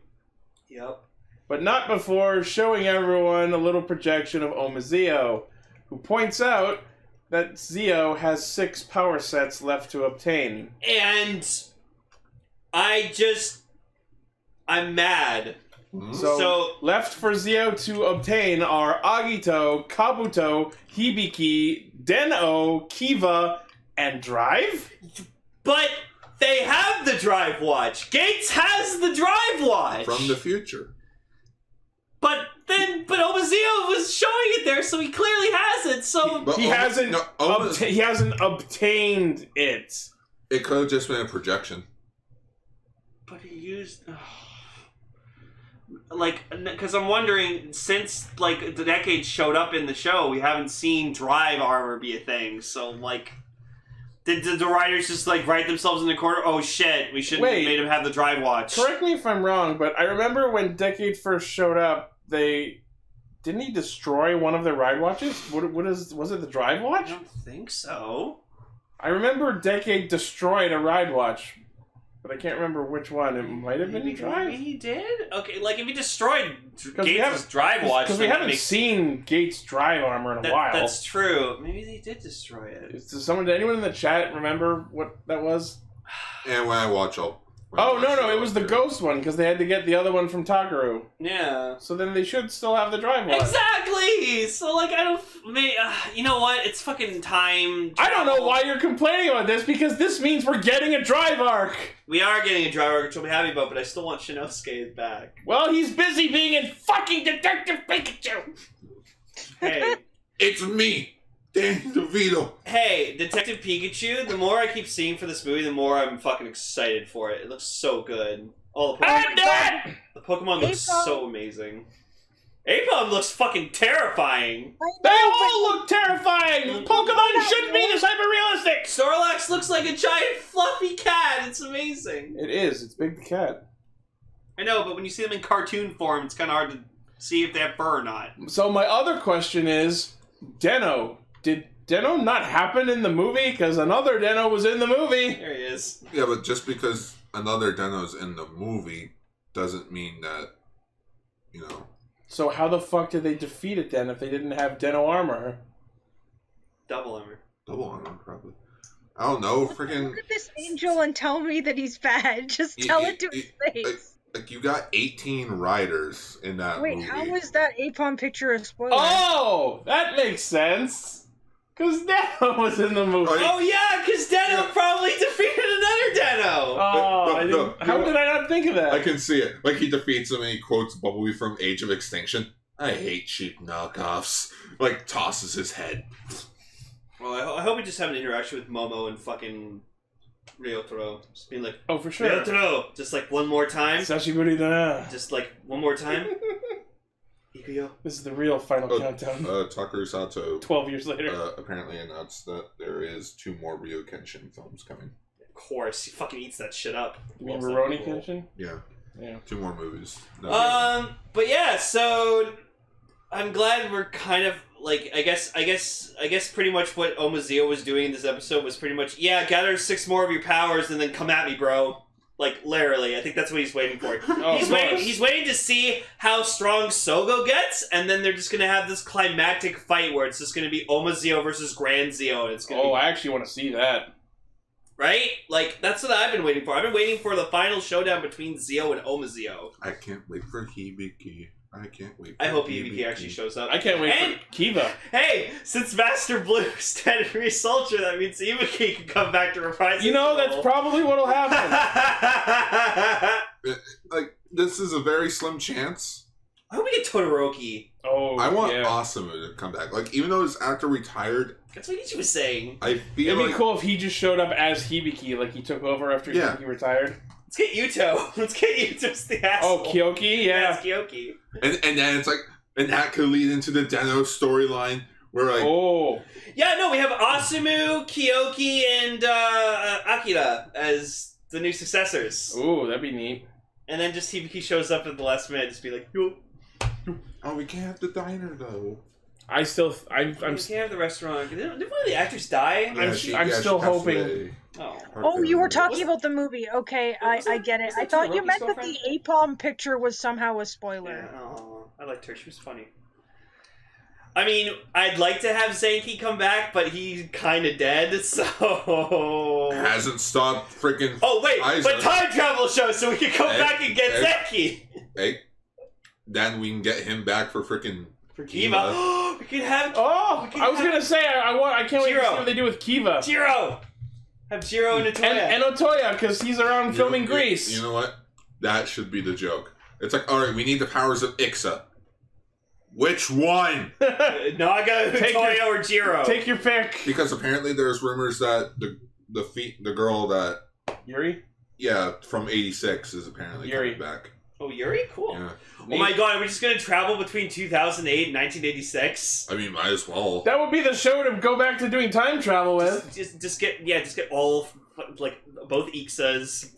Yep. but not before showing everyone a little projection of Oma Zi-O, who points out that Zi-O has six power sets left to obtain. And I just I'm mad. Hmm? So, So- left for Zi-O to obtain are Agito, Kabuto, Hibiki, Den-O, Kiva, and Drive? But they have the drive watch. Gates has the drive watch. From the future. But then but Oma Zi-O was showing it there, so he clearly has it. So But He Oma- hasn't no, Oma- obta- he hasn't obtained it. It could have just been a projection. But he used. Like, because I'm wondering, since like the decade showed up in the show, we haven't seen drive armor be a thing. So, like, did, did the writers just like write themselves in the corner? Oh shit, we shouldn't Wait. have made him have the drive watch. Correct me if I'm wrong, but I remember when Decade first showed up, they didn't he destroy one of their ride watches? What, what is was it the drive watch I don't think so. I remember Decade destroyed a ride watch, but I can't remember which one. It might have been Maybe, drive. he did. Okay, like if he destroyed we Gates' haven't- drive watch, Because we then that haven't makes- seen Gates drive armor in a that- while. That's true. Maybe they did destroy it. Is- Does someone, did anyone in the chat remember what that was? And when I watch, I'll. When I Oh no, no, it was the ghost one because they had to get the other one from Takeru. Yeah. So then they should still have the drive watch. Exactly. So like I don't. May, uh, you know what? It's fucking time. I don't know why you're complaining about this because this means we're getting a drive arc. We are getting a driver, which I'll be happy about, but I still want Shinnosuke back. Well, he's busy being in fucking Detective Pikachu. Hey, It's me, Danny DeVito. hey, Detective Pikachu. The more I keep seeing for this movie, the more I'm fucking excited for it. It looks so good. All the Pokemon, I'm dead. the Pokemon looks Aipom. so amazing. Aipom looks fucking terrifying. They all look terrifying. Pokemon shouldn't be this hyper realistic. Snorlax looks like a giant fluffy cat. It's amazing. It is. It's Big the Cat. I know, but when you see them in cartoon form, it's kind of hard to see if they have fur or not. So my other question is, Den-O. Did Den-O not happen in the movie? Because another Den-O was in the movie. There he is. Yeah, but just because another Den-O's in the movie doesn't mean that, you know. So how the fuck did they defeat it then if they didn't have Den-O armor? Double armor. Double armor, probably. I don't know, freaking. Look at this angel and tell me that he's bad. Just tell y- it to his y- face. Like, you got 18 riders in that Wait, movie. how was that Aipom picture a spoiler? Oh, that makes sense. Because Den-O was in the movie. Oh, Oh yeah, because Den-O Yeah. probably defeated another Den-O. Oh, No, I no, no, how no. did I not think of that? I can see it. Like, he defeats him and he quotes Bumblebee from Age of Extinction. I hate cheap knockoffs. Like, tosses his head. well, I, ho- I hope we just have an interaction with Momo and fucking Ryotaro. Just being like, oh, for sure. Ryotaro! Just like one more time. Sashiburi da. Just like one more time. Ikuyo. This is the real final Oh, countdown. Uh, Takeru Satoh 12 years later. uh, apparently announced that there is two more Ryo Kenshin films coming. Of course, he fucking eats that shit up. you mean Loves that Veroni. Kenshin? Yeah, Yeah. two more movies. No, Um, but yeah, so I'm glad we're kind of like I guess I guess I guess pretty much what Oma Zi-O was doing in this episode was pretty much yeah, gather six more of your powers and then come at me, bro. Like literally, I think that's what he's waiting for. Oh, he's waiting. He's waiting to see how strong Sogo gets, and then they're just gonna have this climactic fight where it's just gonna be Oma Zi-O versus Grand Zi-O, and it's gonna Oh, be I actually want to see that. right. Like that's what I've been waiting for. I've been waiting for the final showdown between Zi-O and Oma Zi-O. I can't wait for Hibiki. I can't wait. For I hope Hibiki actually shows up. I can't wait And- for Kiva. Hey, since Master Blue's is dead in Ryusoulger, that means Ibuki can come back to reprise. You know, that's probably what'll happen. Like this is a very slim chance. I hope we get Todoroki. Oh, I want yeah. Asumu to come back. Like even though his actor retired, That's what Ichi was saying. I feel It'd be like cool if he just showed up as Hibiki, like he took over after Yeah. Hibiki retired. Let's get Yuto. Let's get Yuto's the asshole. Oh, Kyoki, yeah. That's Kyoki. and and then it's like and that could lead into the Den-O storyline where like Oh, Yeah, no, we have Asumu, Kyoki, and uh, uh, Akira as the new successors. ooh, that'd be neat. And then just Hibiki shows up at the last minute, just be like, yo, oh we can't have the diner though. I still, I'm, I'm, we can't have the restaurant. Did, did one of the actors die? I'm- I'm still hoping- away. Oh. Oh, you were talking Was- about the movie. Okay, I, I get it. I thought you Todoroki's meant that the Aipom picture was somehow a spoiler. Yeah, oh, I liked her. She was funny. I mean, I'd like to have Zanki come back, but he's kind of dead, so. hasn't stopped freaking. Oh wait, Aizen. but time travel show, so we can come Hey, back and get hey. Zanki Hey, then we can get him back for freaking. For Kiva. Kiva. we can have oh, We can I was have- gonna say, I, I want, I can't wait to Jiro. see what they do with Kiva Jiro. Have Jiro and Natoya. and, and Otoya because he's around filming You know- Grease. You know what? That should be the joke. It's like, all right, we need the powers of Ixa. Which one? Naga, Take Natoya, your- or Jiro. Take your pick, Because apparently there's rumors that the the feet the girl that Yuri. yeah from '86 is apparently Yuri. coming back. Oh, Yuri? Cool. Yeah, Oh my god, are we're just gonna travel between 2008 and 1986. I mean, might as well. That would be the show to go back to doing time travel with. Just, just, just get yeah, just get all like both Ixas,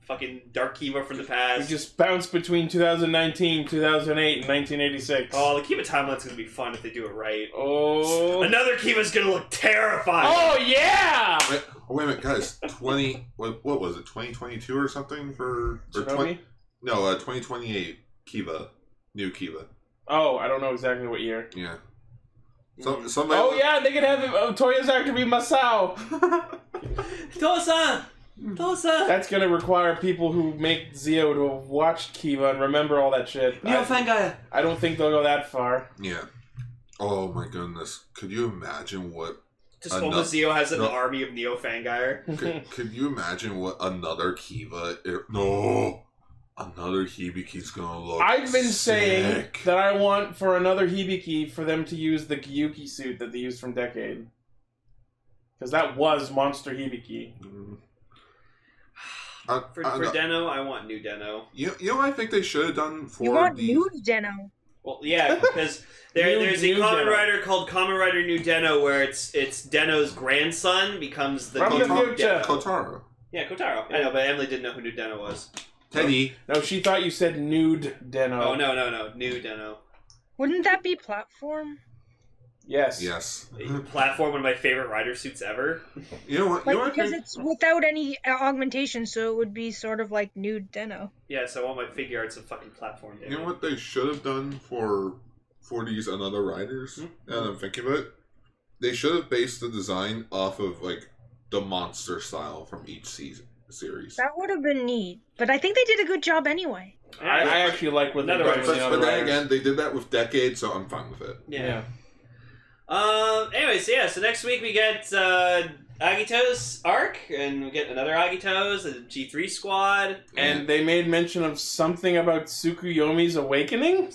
fucking Dark Kiva from the We past. just bounce between 2019, 2008, and 1986. oh, the Kiva timeline's gonna be fun if they do it right. Oh. Another Kiva's gonna look terrifying. Oh yeah. Wait, oh, wait a minute, guys. Twenty. What, what was it? 2022 or something for? Or Tsunomi? 20, no, uh, 2028 Kiva, new Kiva. Oh, I don't know exactly what year. Yeah. So, somebody. Oh yeah, they could have uh, Toya's actor be Masao. Tosa, Tosa. That's gonna require people who make Zi-O to have watched Kiva and remember all that shit. Neo I, Fangire. I don't think they'll go that far. Yeah. Oh my goodness! Could you imagine what? Just Ano- Oma Zi-O has an no. army of Neo Fangire. Could, could you imagine what another Kiva? i- no, another Hibiki's gonna look. I've been saying sick. that I want for another Hibiki for them to use the Gyuki suit that they used from Decade. Because that was Monster Hibiki. Mm. I- For, I for know- Den-O, I want new Den-O. you, you know what I think they should have done for You want these- nude Den-O? Well, yeah, because there, New- there's a new common Den-O. writer called Kamen Rider New Den-O, where it's it's Den-O's grandson becomes the From new the future. Den-O. Kotaro. Yeah, Kotaro. I know, but Emily didn't know who New Den-O was. Teddy. No, she thought you said nude Den-O. Oh no, no, no, New Den-O. Wouldn't that be platform? Yes. Yes. Platform, one of my favorite rider suits ever. You know what? Like you know because think? it's without any uh, augmentation, so it would be sort of like nude Den-O. Yeah, so I want my Figuarts of fucking platform. You know what they should have done for for these another riders? Hmm? And I'm thinking about it. They should have based the design off of like the monster style from each season series. That would have been neat. But I think they did a good job anyway. I, I actually like what they're Another doing with But, but then riders. again, they did that with Decade, so I'm fine with it. Yeah. Um. Anyways, yeah. So next week we get uh, Agito's arc, and we get another Agito's, the G three squad. And they made mention of something about Tsukuyomi's awakening?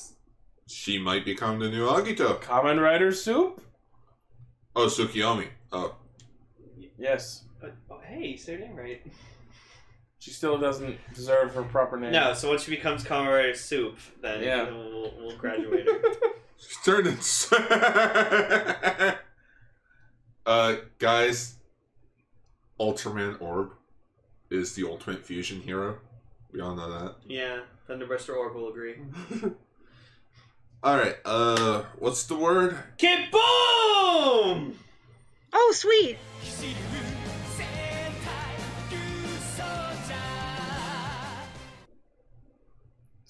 She might become the new Agito. Kamen Rider Soup? Oh, Tsukiyomi. Oh, Yes. But, oh, hey, you said her name right. She still doesn't deserve her proper name. No, so once she becomes Kamen Soup, then Yeah. we'll, we'll graduate her. she's turned into. uh, guys, Ultraman Orb is the ultimate fusion hero. We all know that. yeah, Thunderbuster Orb will agree. All right. Uh, what's the word? Kid Boom! Oh, sweet!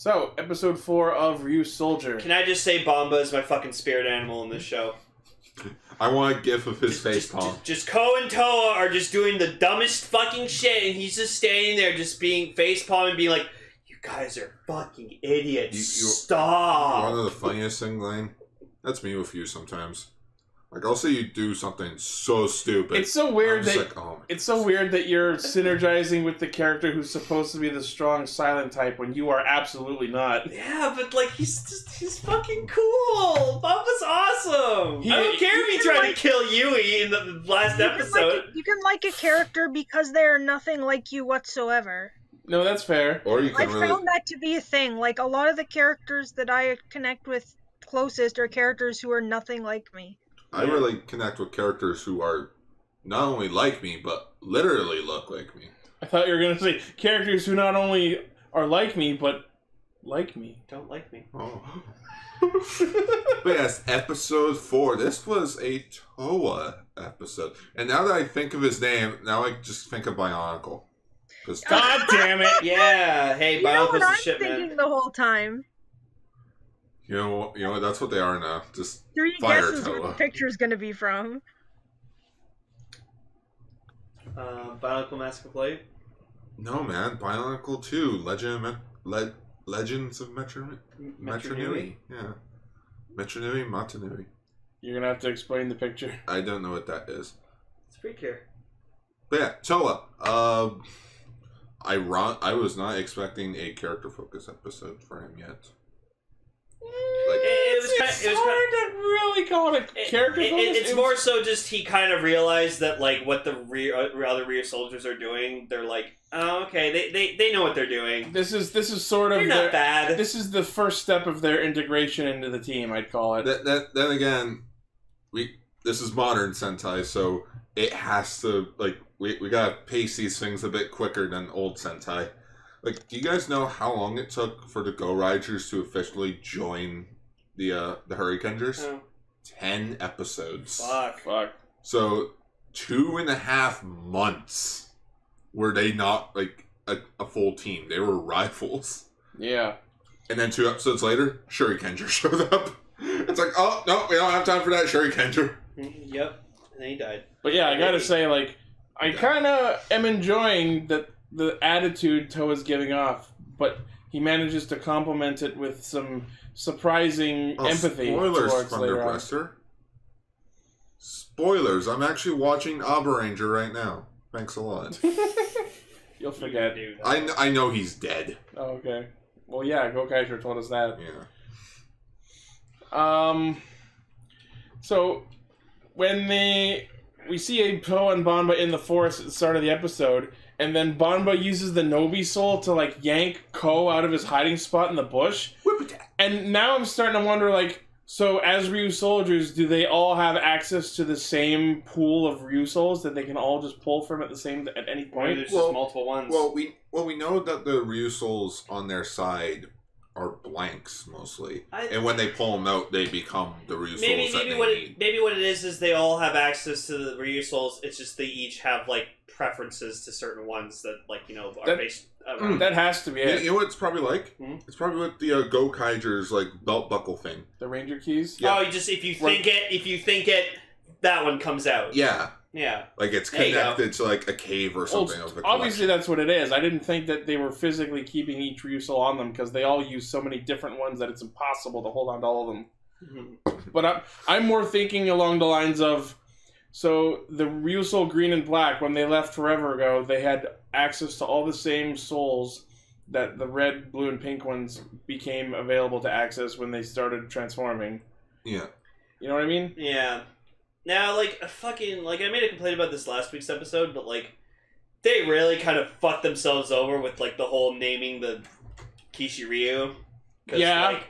So, episode four of Ryusoulger. Can I just say Banba is my fucking spirit animal in this show? I want a gif of his Just, face just, palm. just, just Ko and Towa are just doing the dumbest fucking shit, and he's just standing there, just being face palm and being like, "You guys are fucking idiots. You- you- Stop." One of the funniest thing, Lane. That's me with you sometimes. Like I'll say you do something so stupid. It's so I'm weird that like, oh it's so weird that you're synergizing with the character who's supposed to be the strong silent type when you are absolutely not. Yeah, but like he's just he's fucking cool. Bob was awesome. He- I don't care if he tried like- to kill Yui in the last You can, like episode. you can like a character because they are nothing like you whatsoever. No, that's fair. Or you can I can really found that to be a thing. Like a lot of the characters that I connect with closest are characters who are nothing like me. I really connect with characters who are not only like me, but literally look like me. I thought you were gonna say characters who not only are like me but like me. Don't like me. Oh. but yes, episode four. This was a Towa episode. And now that I think of his name, now I just think of Bionicle. 'Cause God damn it! Yeah. Hey, You know Bionicle's what I'm shit, thinking man. the whole time? You know, you know, that's what they are now. Just Three Fire guesses where Toa. the picture's gonna be from. Uh, Bionicle Mask of Light. no, man. Bionicle two, Legend, of Met- Le- Legends of Metro, Metronui. Yeah, Metronui, Matanui. You're gonna have to explain the picture. I don't know what that is. It's pretty clear. But yeah, Toa. Um, I ron- I was not expecting a character focus episode for him yet. Like, It, it was kind it's it was hard to really call it a character it- focus. it's It more so just he kind of realized that like what the rear uh, other Ryusoulgers are doing. They're like, oh, okay, they, they they know what they're doing. This is this is sort of They're their, not bad. this is the first step of their integration into the team. I'd call it. that, that, then again, we this is modern Sentai, so it has to like we we gotta pace these things a bit quicker than old Sentai. Like, do you guys know how long it took for the Gouraigers to officially join the uh the Hurricanegers? Ten episodes. fuck. Fuck. So two and a half months were they not like a, a full team. They were rivals. Yeah. And then two episodes later, Shurikenger showed up. It's like, oh no, we don't have time for that Shurikenger. Mm, Yep. And then he died. But yeah, I gotta say, like, I kind of am enjoying that the attitude Towa's giving off, but he manages to complement it with some surprising Oh, empathy spoilers, towards later on. Thunderbreaster. Spoilers. I'm actually watching Abaranger right now. Thanks a lot. You'll forget. Dude. I, kn- I know he's dead. Oh, okay. Well, yeah, Gokaiger told us that. Yeah. Um, so when they we see a Poe and Banba in the forest at the start of the episode, and then Banba uses the Nobi soul to like yank Ko out of his hiding spot in the bush. And now I'm starting to wonder, like, so as Ryusoulgers, do they all have access to the same pool of Ryu souls that they can all just pull from at the same at any Maybe point? there's Well- just multiple ones. Well, we well we know that the Ryu souls on their side are blanks mostly, I- and when they pull them out, they become the Ryu maybe souls that maybe they what need. it, maybe what it is is they all have access to the Ryu souls. It's just they each have like preferences to certain ones that like you know are That- based. Mm. around That has to be You, it. you know what it's probably like? Hmm? It's probably what the uh, Gokaiger's like belt buckle thing. The Ranger keys. Yeah. Oh, you just if you think it, if you think it, that one comes out. Yeah, Yeah. like it's There you go. connected to like a cave or Well, something. of the obviously, that's what it is. I didn't think that they were physically keeping each Ryu on them because they all use so many different ones that it's impossible to hold on to all of them. Mhm. But I'm, I'm more thinking along the lines of so the Ryu Soul Green and Black, when they left forever ago, they had access to all the same souls that the red, blue, and pink ones became available to access when they started transforming. yeah. You know what I mean? Yeah. Now, like, a fucking like I made a complaint about this last week's episode, but like, they really kind of fucked themselves over with like the whole naming the Kishiryu. 'Cause, Yeah. Like,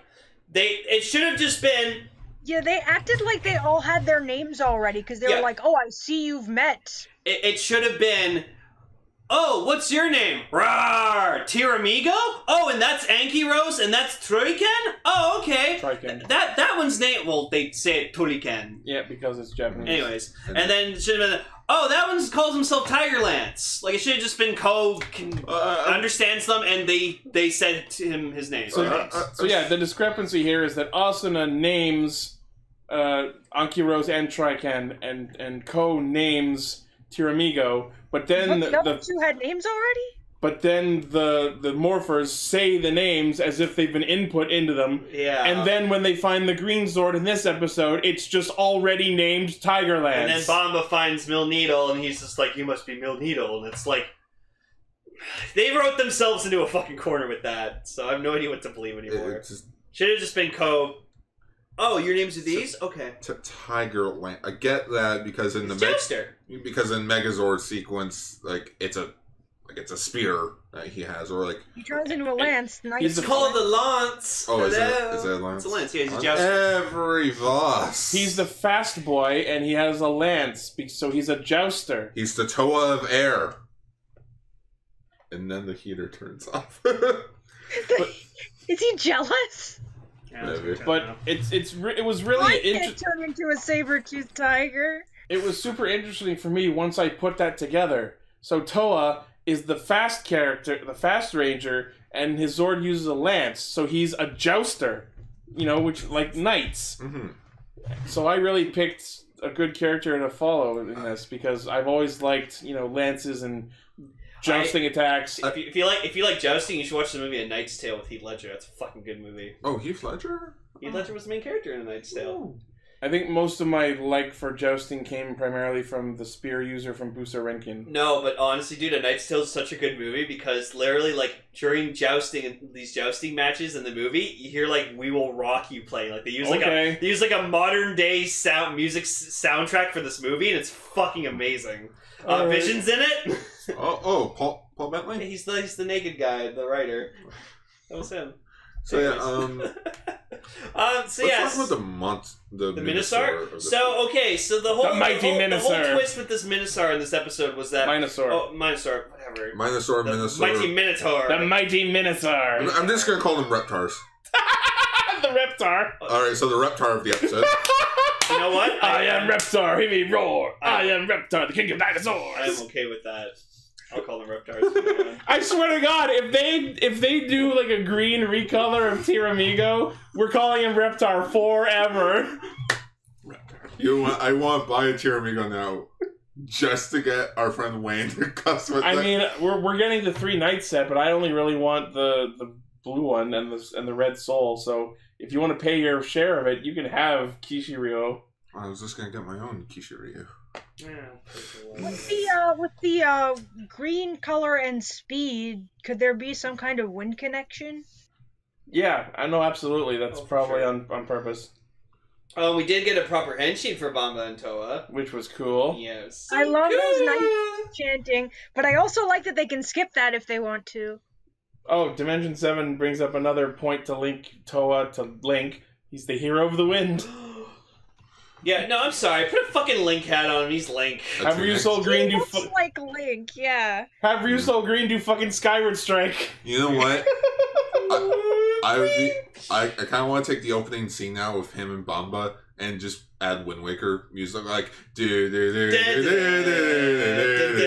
they it should have just been Yeah, they acted like they all had their names already because they Yeah. were like, "Oh, I see you've met." it, it should have been. Oh, what's your name? Rar Tyramigo? Oh, and that's Anki Rose, and that's Troiken? Oh, okay. Triken. That that one's name. Well, they say it Turiken. Yeah, because it's Japanese. Anyways, and then it should have been. Oh, that one calls himself Tiger Lance. Like it should have just been Ko can, Uh, understands them, and they they said to him his name. So, Uh, uh, so yeah, the discrepancy here is that Asuna names uh, Anki Rose and Triken, and and Ko names Tyramigo, but then But the, the other the two had names already. But then the the morphers say the names as if they've been input into them. Yeah. And then when they find the green sword in this episode, it's just already named Tigerlance. And then Banba finds Mill Needle, and he's just like, "You must be Mill Needle," and it's like they wrote themselves into a fucking corner with that. So I have no idea what to believe anymore. just Should have just been Co. Oh, your names are these? Okay. To Tiger Land. I get that because in the It's Meg- Joester. because in Megazord sequence, like it's a like it's a spear that he has, or like He turns into a lance. Nice. He's It's called the Lance. oh, is it Hello. is it a lance? It's a lance. Yeah, he's a On jouster. Every boss. He's the fast boy, and he has a lance, be- so he's a jouster. He's the Toa of air. And then the heater turns off. Is he jealous? Yeah, that's Maybe. what I'm But talking it's it's re- it was I really can't interesting. turn into a saber-toothed tiger. It was super interesting for me once I put that together. So Towa is the fast character, the fast ranger, and his Zord uses a lance, so he's a jouster. You know, which like knights. hmm So I really picked a good character to follow in this because I've always liked you know lances and jousting attacks. If you, if you like if you like jousting, you should watch the movie A Knight's Tale with Heath Ledger. That's a fucking good movie. Oh, Heath Ledger. Heath Ledger was the main character in A Knight's Tale. I think most of my like for jousting came primarily from the spear user from Buso Renkin. No, but honestly, dude, A Knight's Tale is such a good movie because literally, like during jousting and these jousting matches in the movie, you hear like "We Will Rock You" play. Like they use like a they use like a modern day sound music s- soundtrack for this movie, and it's fucking amazing. Uh, Alright. Vision's in it. Oh, oh, Paul Paul Bettany. he's the he's the naked guy, the writer. That was him. So yeah, um, um. So let's yes. talk about the month, the, The Minosaur Minosaur. the- So okay, so the whole The mighty the whole, the whole twist with this Minosaur in this episode was that Minosaur. oh Minosaur, whatever. Minosaur, The Minosaur. mighty Minotaur. The mighty I'm, I'm just gonna call them Reptars. the Reptar. All right, so the Reptar of the episode. you know what? I am Reptar, hear me roar. I am Reptar, the king of dinosaurs. I'm okay with that. I'll call them Reptars. I swear to God, if they if they do like a green recolor of Tyramigo, we're calling him Reptar forever. you want? I want to buy a Tyramigo now, just to get our friend Wayne to cuss with. I the- mean, we're we're getting the three night set, but I only really want the the blue one and the and the red soul. So if you want to pay your share of it, you can have Kishiryu. I was just gonna get my own Kishiryu. With the uh, with the uh, green color and speed, could there be some kind of wind connection? Yeah, I know absolutely. That's Oh, probably sure. on on purpose, Oh, we did get a proper henshin for Bamba and Towa. which was cool. Yes. I love those night chanting, but I also like that they can skip that if they want to. Oh, Dimension Seven brings up another point to link Towa to Link. He's the hero of the wind. Yeah, no, I'm sorry. Put a fucking Link hat on him. He's Link. That's Have Ryusoul Green do looks like Link, yeah. Have Ryusoul Green do fucking Skyward Strike. You know what? I, I would be. I, I kind of want to take the opening scene now with him and Bamba and just add Wind Waker music, like do do do do do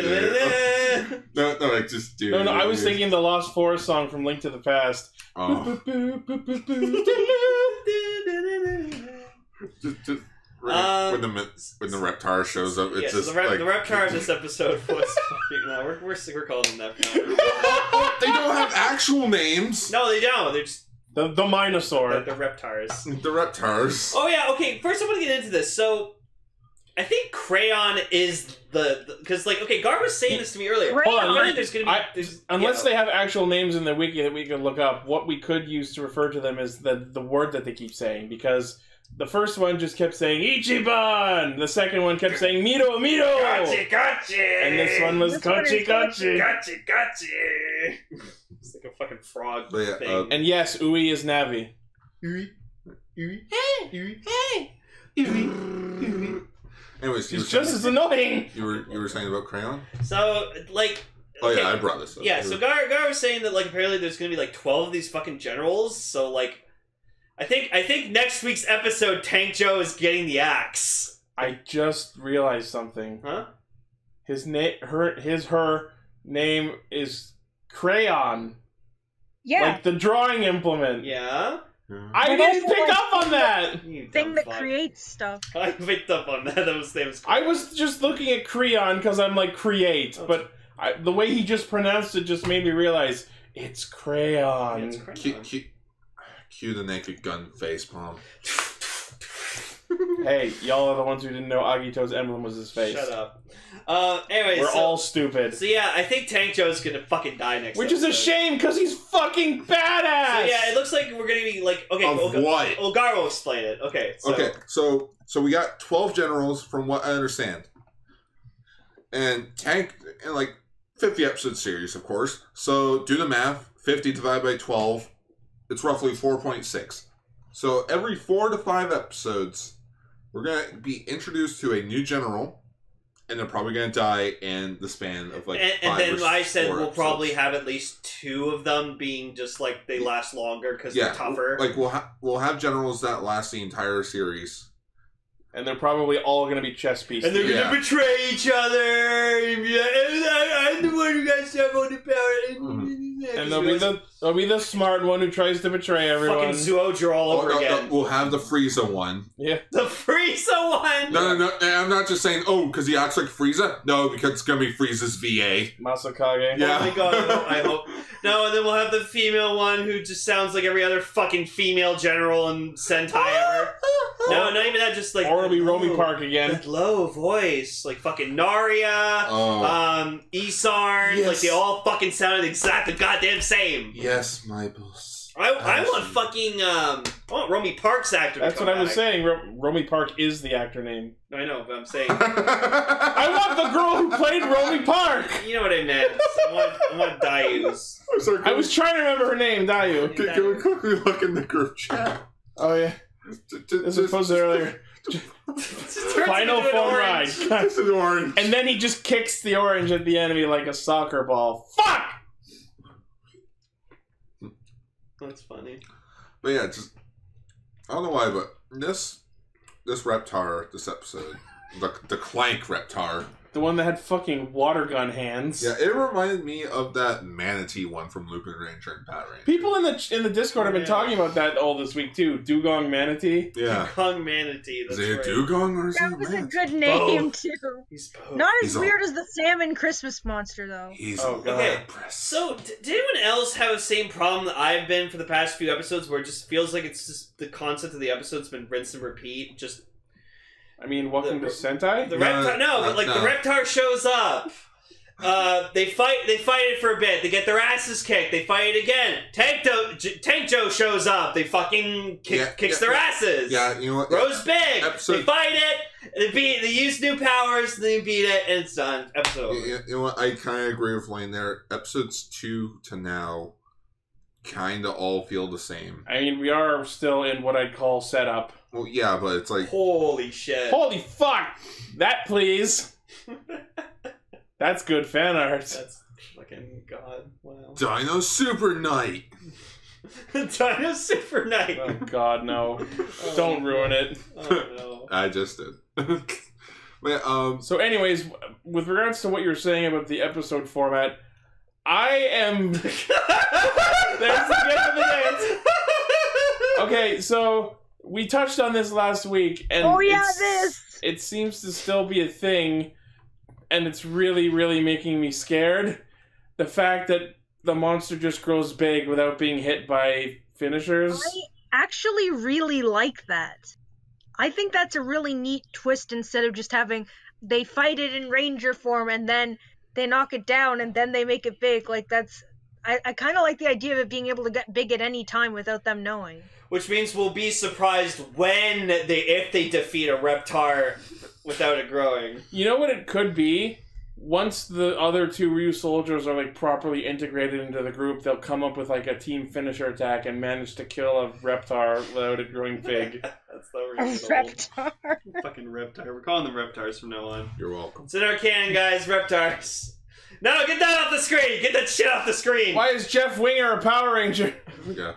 do. No, no, like just do. No, no, I was thinking the Lost Forest song from Link to the Past. Oh. just, just um, when the when the Reptar shows up, it's yeah, so the, rep- like the Reptar in this episode was fucking. No, we're, we're, we're calling them that they don't have actual names. No, they don't. They're just The the the, Minosaur. the Reptars. The Reptars. Oh yeah, okay. First, I want to get into this. So, I think Crayon is the because like okay, Gar was saying this to me earlier. Hold on, Apparently there's gonna be I- there's, Unless yeah. they have actual names in the wiki that we can look up, what we could use to refer to them is the the word that they keep saying because the first one just kept saying Ichiban, the second one kept saying Mito Mito, Gotcha, gotcha. and this one was This one is Kachi Kachi. Gotcha, gotcha. It's like a fucking frog But yeah, thing. uh, And yes, Ui is Navi. Anyways, you were, He's just saying, as annoying. you were you were saying about Crayon. so like. Oh okay, yeah, I brought this up. Yeah, so Gar, Gar was saying that like apparently there's gonna be like twelve of these fucking generals. So like, I think I think next week's episode, Tank Joe is getting the axe. I just realized something. Huh? His name, her, his, her name is Crayon, Yeah, like the drawing implement. Yeah. Yeah. I But didn't pick like, up on that. Thing that fuck. creates stuff. I picked up on that. That was that. I was just looking at crayon because I'm like create, Oh. but I, the way he just pronounced it just made me realize it's crayon. It's crazy. Cue, cue, cue the naked gun face palm. hey, y'all are the ones who didn't know Agito's emblem was his face. Shut up. Uh, anyway, We're so, all stupid. so yeah, I think Tank Joe's gonna fucking die next. Which is a shame because he's fucking badass. So yeah, it looks like we're gonna be like okay. Of Olga, what? Olgar will explain it. Okay. So, Okay, so so we got twelve generals, from what I understand, and Tank, and like fifty episode series, of course. So do the math: fifty divided by twelve, it's roughly four point six. So every four to five episodes, we're gonna be introduced to a new general, and they're probably gonna die in the span of like. and, and then or I said we'll probably have at least two of them being just like they last longer because yeah, they're tougher. Like we'll ha- we'll have generals that last the entire series. and they're probably all gonna be chess pieces. and they're gonna betray each other. And be like, I, I'm the one who got some on the power. Mhm. And they'll be the they'll be the smart one who tries to betray everyone. fucking Zoodra all over no, no, again. we'll have the Frieza one. yeah. The Frieza one. No, no, no. I'm not just saying, oh, because he acts like Frieza. No, because it's gonna be Frieza's VA. Masakage. Yeah. Oh my god, I hope, No, and then we'll have the female one who just sounds like every other fucking female general in Sentai ever. No, not even that, just like. Or it'll be Romi Park again. That low voice. Like fucking Naria, Oh, um, Isarn. Yes. Like they all fucking sounded exactly the goddamn same. Yes, my boss. I, I want Ashley. fucking. um I want Romi Park's actor to That's come what I was back. saying. Ro- Romi Park is the actor name. I know, but I'm saying. I want the girl who played Romi Park. You know what I meant. I want, I want Dayu's. I'm sorry, I was trying to remember her name, Dayu. Can, can we quickly look in the group chat? Oh yeah, J- j- this was posted earlier. Final into phone ride. Just an orange. And then he just kicks the orange at the enemy like a soccer ball. Fuck! That's funny. But yeah, just I don't know why, but this this Reptar, this episode, the the Clank Reptar, The one that had fucking water gun hands. yeah, it reminded me of that Manatee one from Lupin Ranger and Pat Ranger. People in the in the Discord have been Yeah. talking about that all this week too. Dugong Manatee. Yeah, Kung Manatee. That's is That's it a right. dugong or is it That a was a manatee? good name Both. too. He's both. Not as He's all- weird as the salmon Christmas monster though. He's Oh, a God. Okay, So, d- did anyone else have the same problem that I've been for the past few episodes, where it just feels like it's just the concept of the episode's been rinse and repeat? Just I mean, welcome The- to Sentai. the No, Reptar, no, but like no. the Reptar shows up. Uh, they fight. They fight it for a bit. They get their asses kicked. They fight it again. Tank, Do- J- Tank Joe shows up. They fucking kick, Yeah, kicks yeah, their yeah. asses. yeah, you know what? Grows big. Episode- They fight it. They beat. They use new powers. They beat it, and it's done. Episode. You, you- you know what? I kind of agree with Lane there. Episodes two to now kind of all feel the same. I mean, we are still in what I'd call setup. Well, yeah, but it's like Holy shit! Holy fuck! That please. That's good fan art. That's fucking god. Wow. Dino Super Knight. Dino Super Knight. Oh god, no! Don't ruin it. Oh no. I just did. but um, So, anyways, with regards to what you were saying about the episode format, I am. There's the gift of the dance. Okay, so we touched on this last week, and oh yeah, this. it seems to still be a thing, and it's really, really making me scared. The fact that the monster just grows big without being hit by finishers. I actually really like that. I think that's a really neat twist instead of just having they fight it in ranger form and then they knock it down and then they make it big. Like that's I, I kind of like the idea of it being able to get big at any time without them knowing. Which means we'll be surprised when they if they defeat a Reptar without it growing. You know what it could be? Once the other two Ryusoulgers are like properly integrated into the group, they'll come up with like a team finisher attack and manage to kill a Reptar without it growing big. That's the A original. reptar. Fucking Reptar. We're calling them Reptars from now on. you're welcome. It's in our canon, guys. Reptars. No, get that off the screen. Get that shit off the screen. Why is Jeff Winger a Power Ranger? Yeah.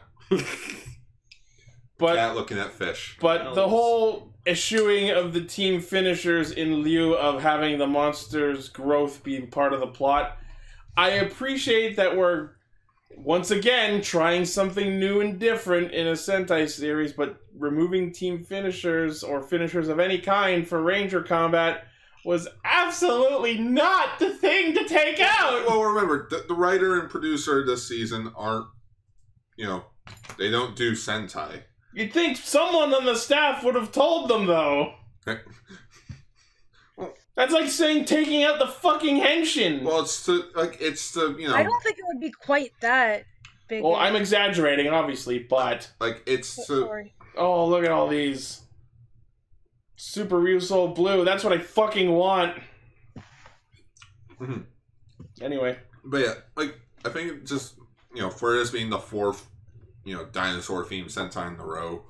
But Cat looking at fish. But the whole eschewing of the team finishers in lieu of having the monster's growth be part of the plot, I appreciate that we're once again trying something new and different in a Sentai series, but removing team finishers or finishers of any kind for Ranger combat, was absolutely not the thing to take out. Well, remember, the, the writer and producer this season aren't, you know, they don't do Sentai. You'd think someone on the staff would have told them, though. That's like saying taking out the fucking henshin. Well, it's to like it's to you know I don't think it would be quite that big. Well, I'm exaggerating, obviously, but like it's oh, to Sorry. oh, look at all these Super Ryusoul Blue. That's what I fucking want. Mhm. Anyway, But yeah, like I think just you know for this being the fourth you know dinosaur themed Sentai in the row,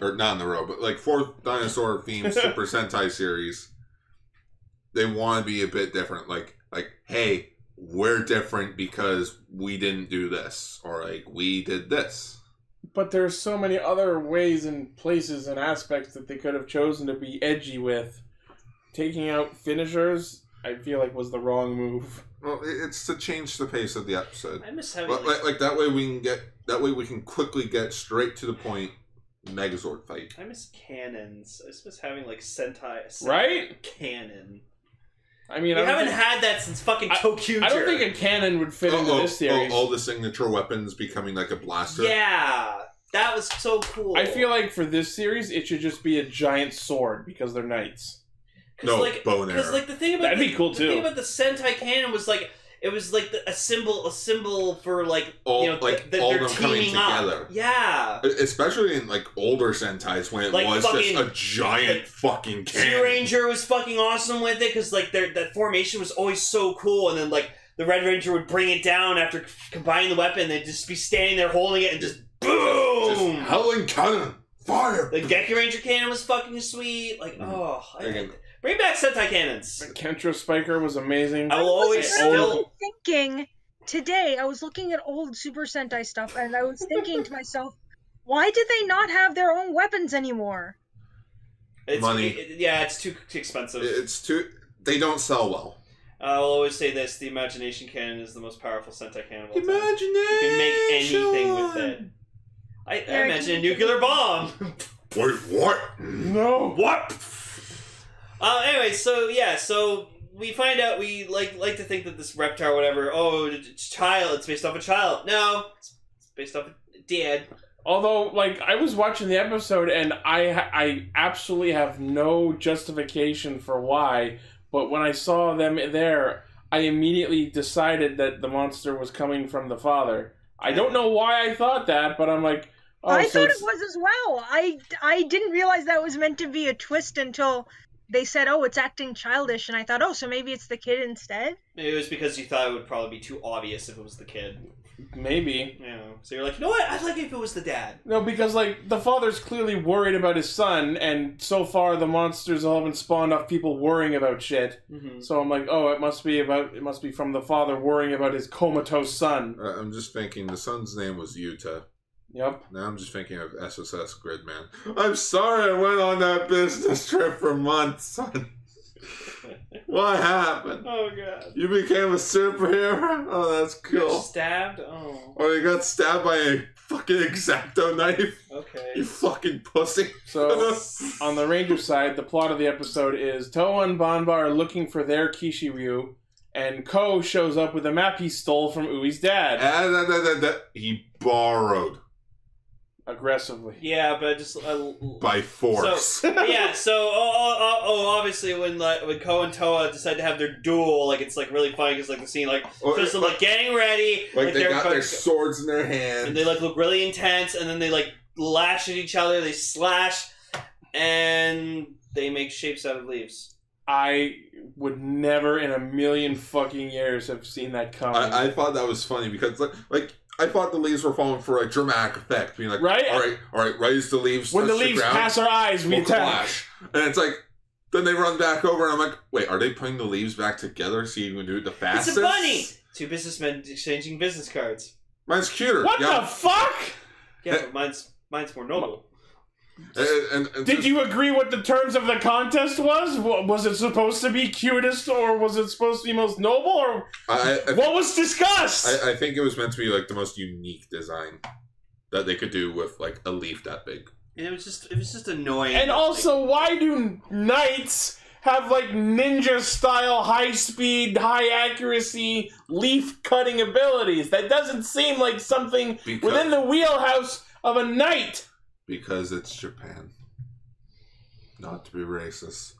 or not in the row, but like fourth dinosaur themed Super Sentai series, they want to be a bit different. Like like hey, we're different because we didn't do this, or like we did this. But there's so many other ways and places and aspects that they could have chosen to be edgy with. Taking out finishers, I feel like was the wrong move. Well, it's to change the pace of the episode. I miss having Like, like, like, like that way we can get that way we can quickly get straight to the point. Megazord fight. I miss cannons. I just miss having like Sentai, Sentai Right? cannon. I mean, We I haven't think, had that since fucking I- I don't think a cannon would fit into Oh, oh, this series. oh, all the signature weapons becoming like a blaster. Yeah, that was so cool. I feel like for this series, it should just be a giant sword because they're knights. Cause No, like, bow and Because arrow. like the thing about That'd the, be cool, too. the too. thing about the Sentai cannon was like it was like the, a symbol, a symbol for like All- you know like, that all they're them coming up. together. Yeah. Especially in like older Sentais when it Like was fucking- just a giant fucking Sea. Ranger was fucking awesome with it because like their that formation was always so cool, and then like the Red Ranger would bring it down after combining the weapon. They'd just be standing there holding it and just Just boom. howling cannon, fire. the Geki Ranger cannon was fucking sweet. Like Mhm. oh, I, Again. Bring back Sentai cannons. Kentro Spiker was amazing. I will always was still- really thinking today. I was looking at old Super Sentai stuff, and I was thinking to myself, why did they not have their own weapons anymore? It's, Money. it- yeah, it's too too expensive. It's too. They don't sell well. I'll always say this: the Imagination Cannon is the most powerful Sentai cannon of all time. Imagination. You can make anything with it. I, I imagine a nuclear bomb. Wait, what? no. what? Uh, anyway, so yeah, so we find out we like like to think that this reptile, whatever. Oh, it's child. It's based off a child. No, it's it's based off a dad. Although, like, I was watching the episode and I I absolutely have no justification for why, but when I saw them there, I immediately decided that the monster was coming from the father. I don't know why I thought that, but I'm like, oh, I so thought it was as well. I I didn't realize that was meant to be a twist until they said, "Oh, it's acting childish," and I thought, "Oh, so maybe it's the kid instead." Maybe it was because you thought it would probably be too obvious if it was the kid. maybe. You know, so you're like, you know what? I'd like it if it was the dad. No, because like the father's clearly worried about his son, and so far the monsters all haven't spawned off people worrying about shit. Mm-hmm. So I'm like, oh, it must be about it must be from the father worrying about his comatose son. Uh, I'm just thinking the son's name was Yuta. Yep. Now I'm just thinking of SSS Gridman. I'm sorry I went on that business trip for months, son. what happened? Oh god. You became a superhero? Oh, that's You're cool. stabbed. Oh, Or you got stabbed by a fucking exacto knife? okay. You fucking pussy. So on the Ranger side, the plot of the episode is Towa and Banba are looking for their Kishiryu, and Ko shows up with a map he stole from Ui's dad And that- that- that- that- he borrowed aggressively. Yeah, but just uh, by force. So yeah, so oh, oh, oh, oh, obviously when like when Ko and Towa decide to have their duel, like it's like really funny because like the scene like Or- just like getting ready, like they they're got their swords in their hands, and they like look really intense, and then they like lash at each other, they slash, and they make shapes out of leaves. I would never in a million fucking years have seen that coming. I, I thought that was funny because like, like I thought the leaves were falling for a dramatic effect, being like, Right? all right, all right, raise the leaves. when the leaves ground, pass our eyes, we we'll attack. clash. And it's like, then they run back over, and I'm like, wait, are they putting the leaves back together so you can do it the fastest? It's a bunny. Two businessmen exchanging business cards. Mine's cuter. What yeah. the fuck? Yeah, but mine's mine's more noble. And, and, and Did just- you agree what the terms of the contest was? Was it supposed to be cutest, or was it supposed to be most noble, or I, I, what was discussed? I, I think it was meant to be like the most unique design that they could do with like a leaf that big. And it was just it was just annoying. and Like, also, why do knights have like ninja style, high speed, high accuracy, leaf cutting abilities? That doesn't seem like something Because- within the wheelhouse of a knight. Because it's Japan. Not to be racist,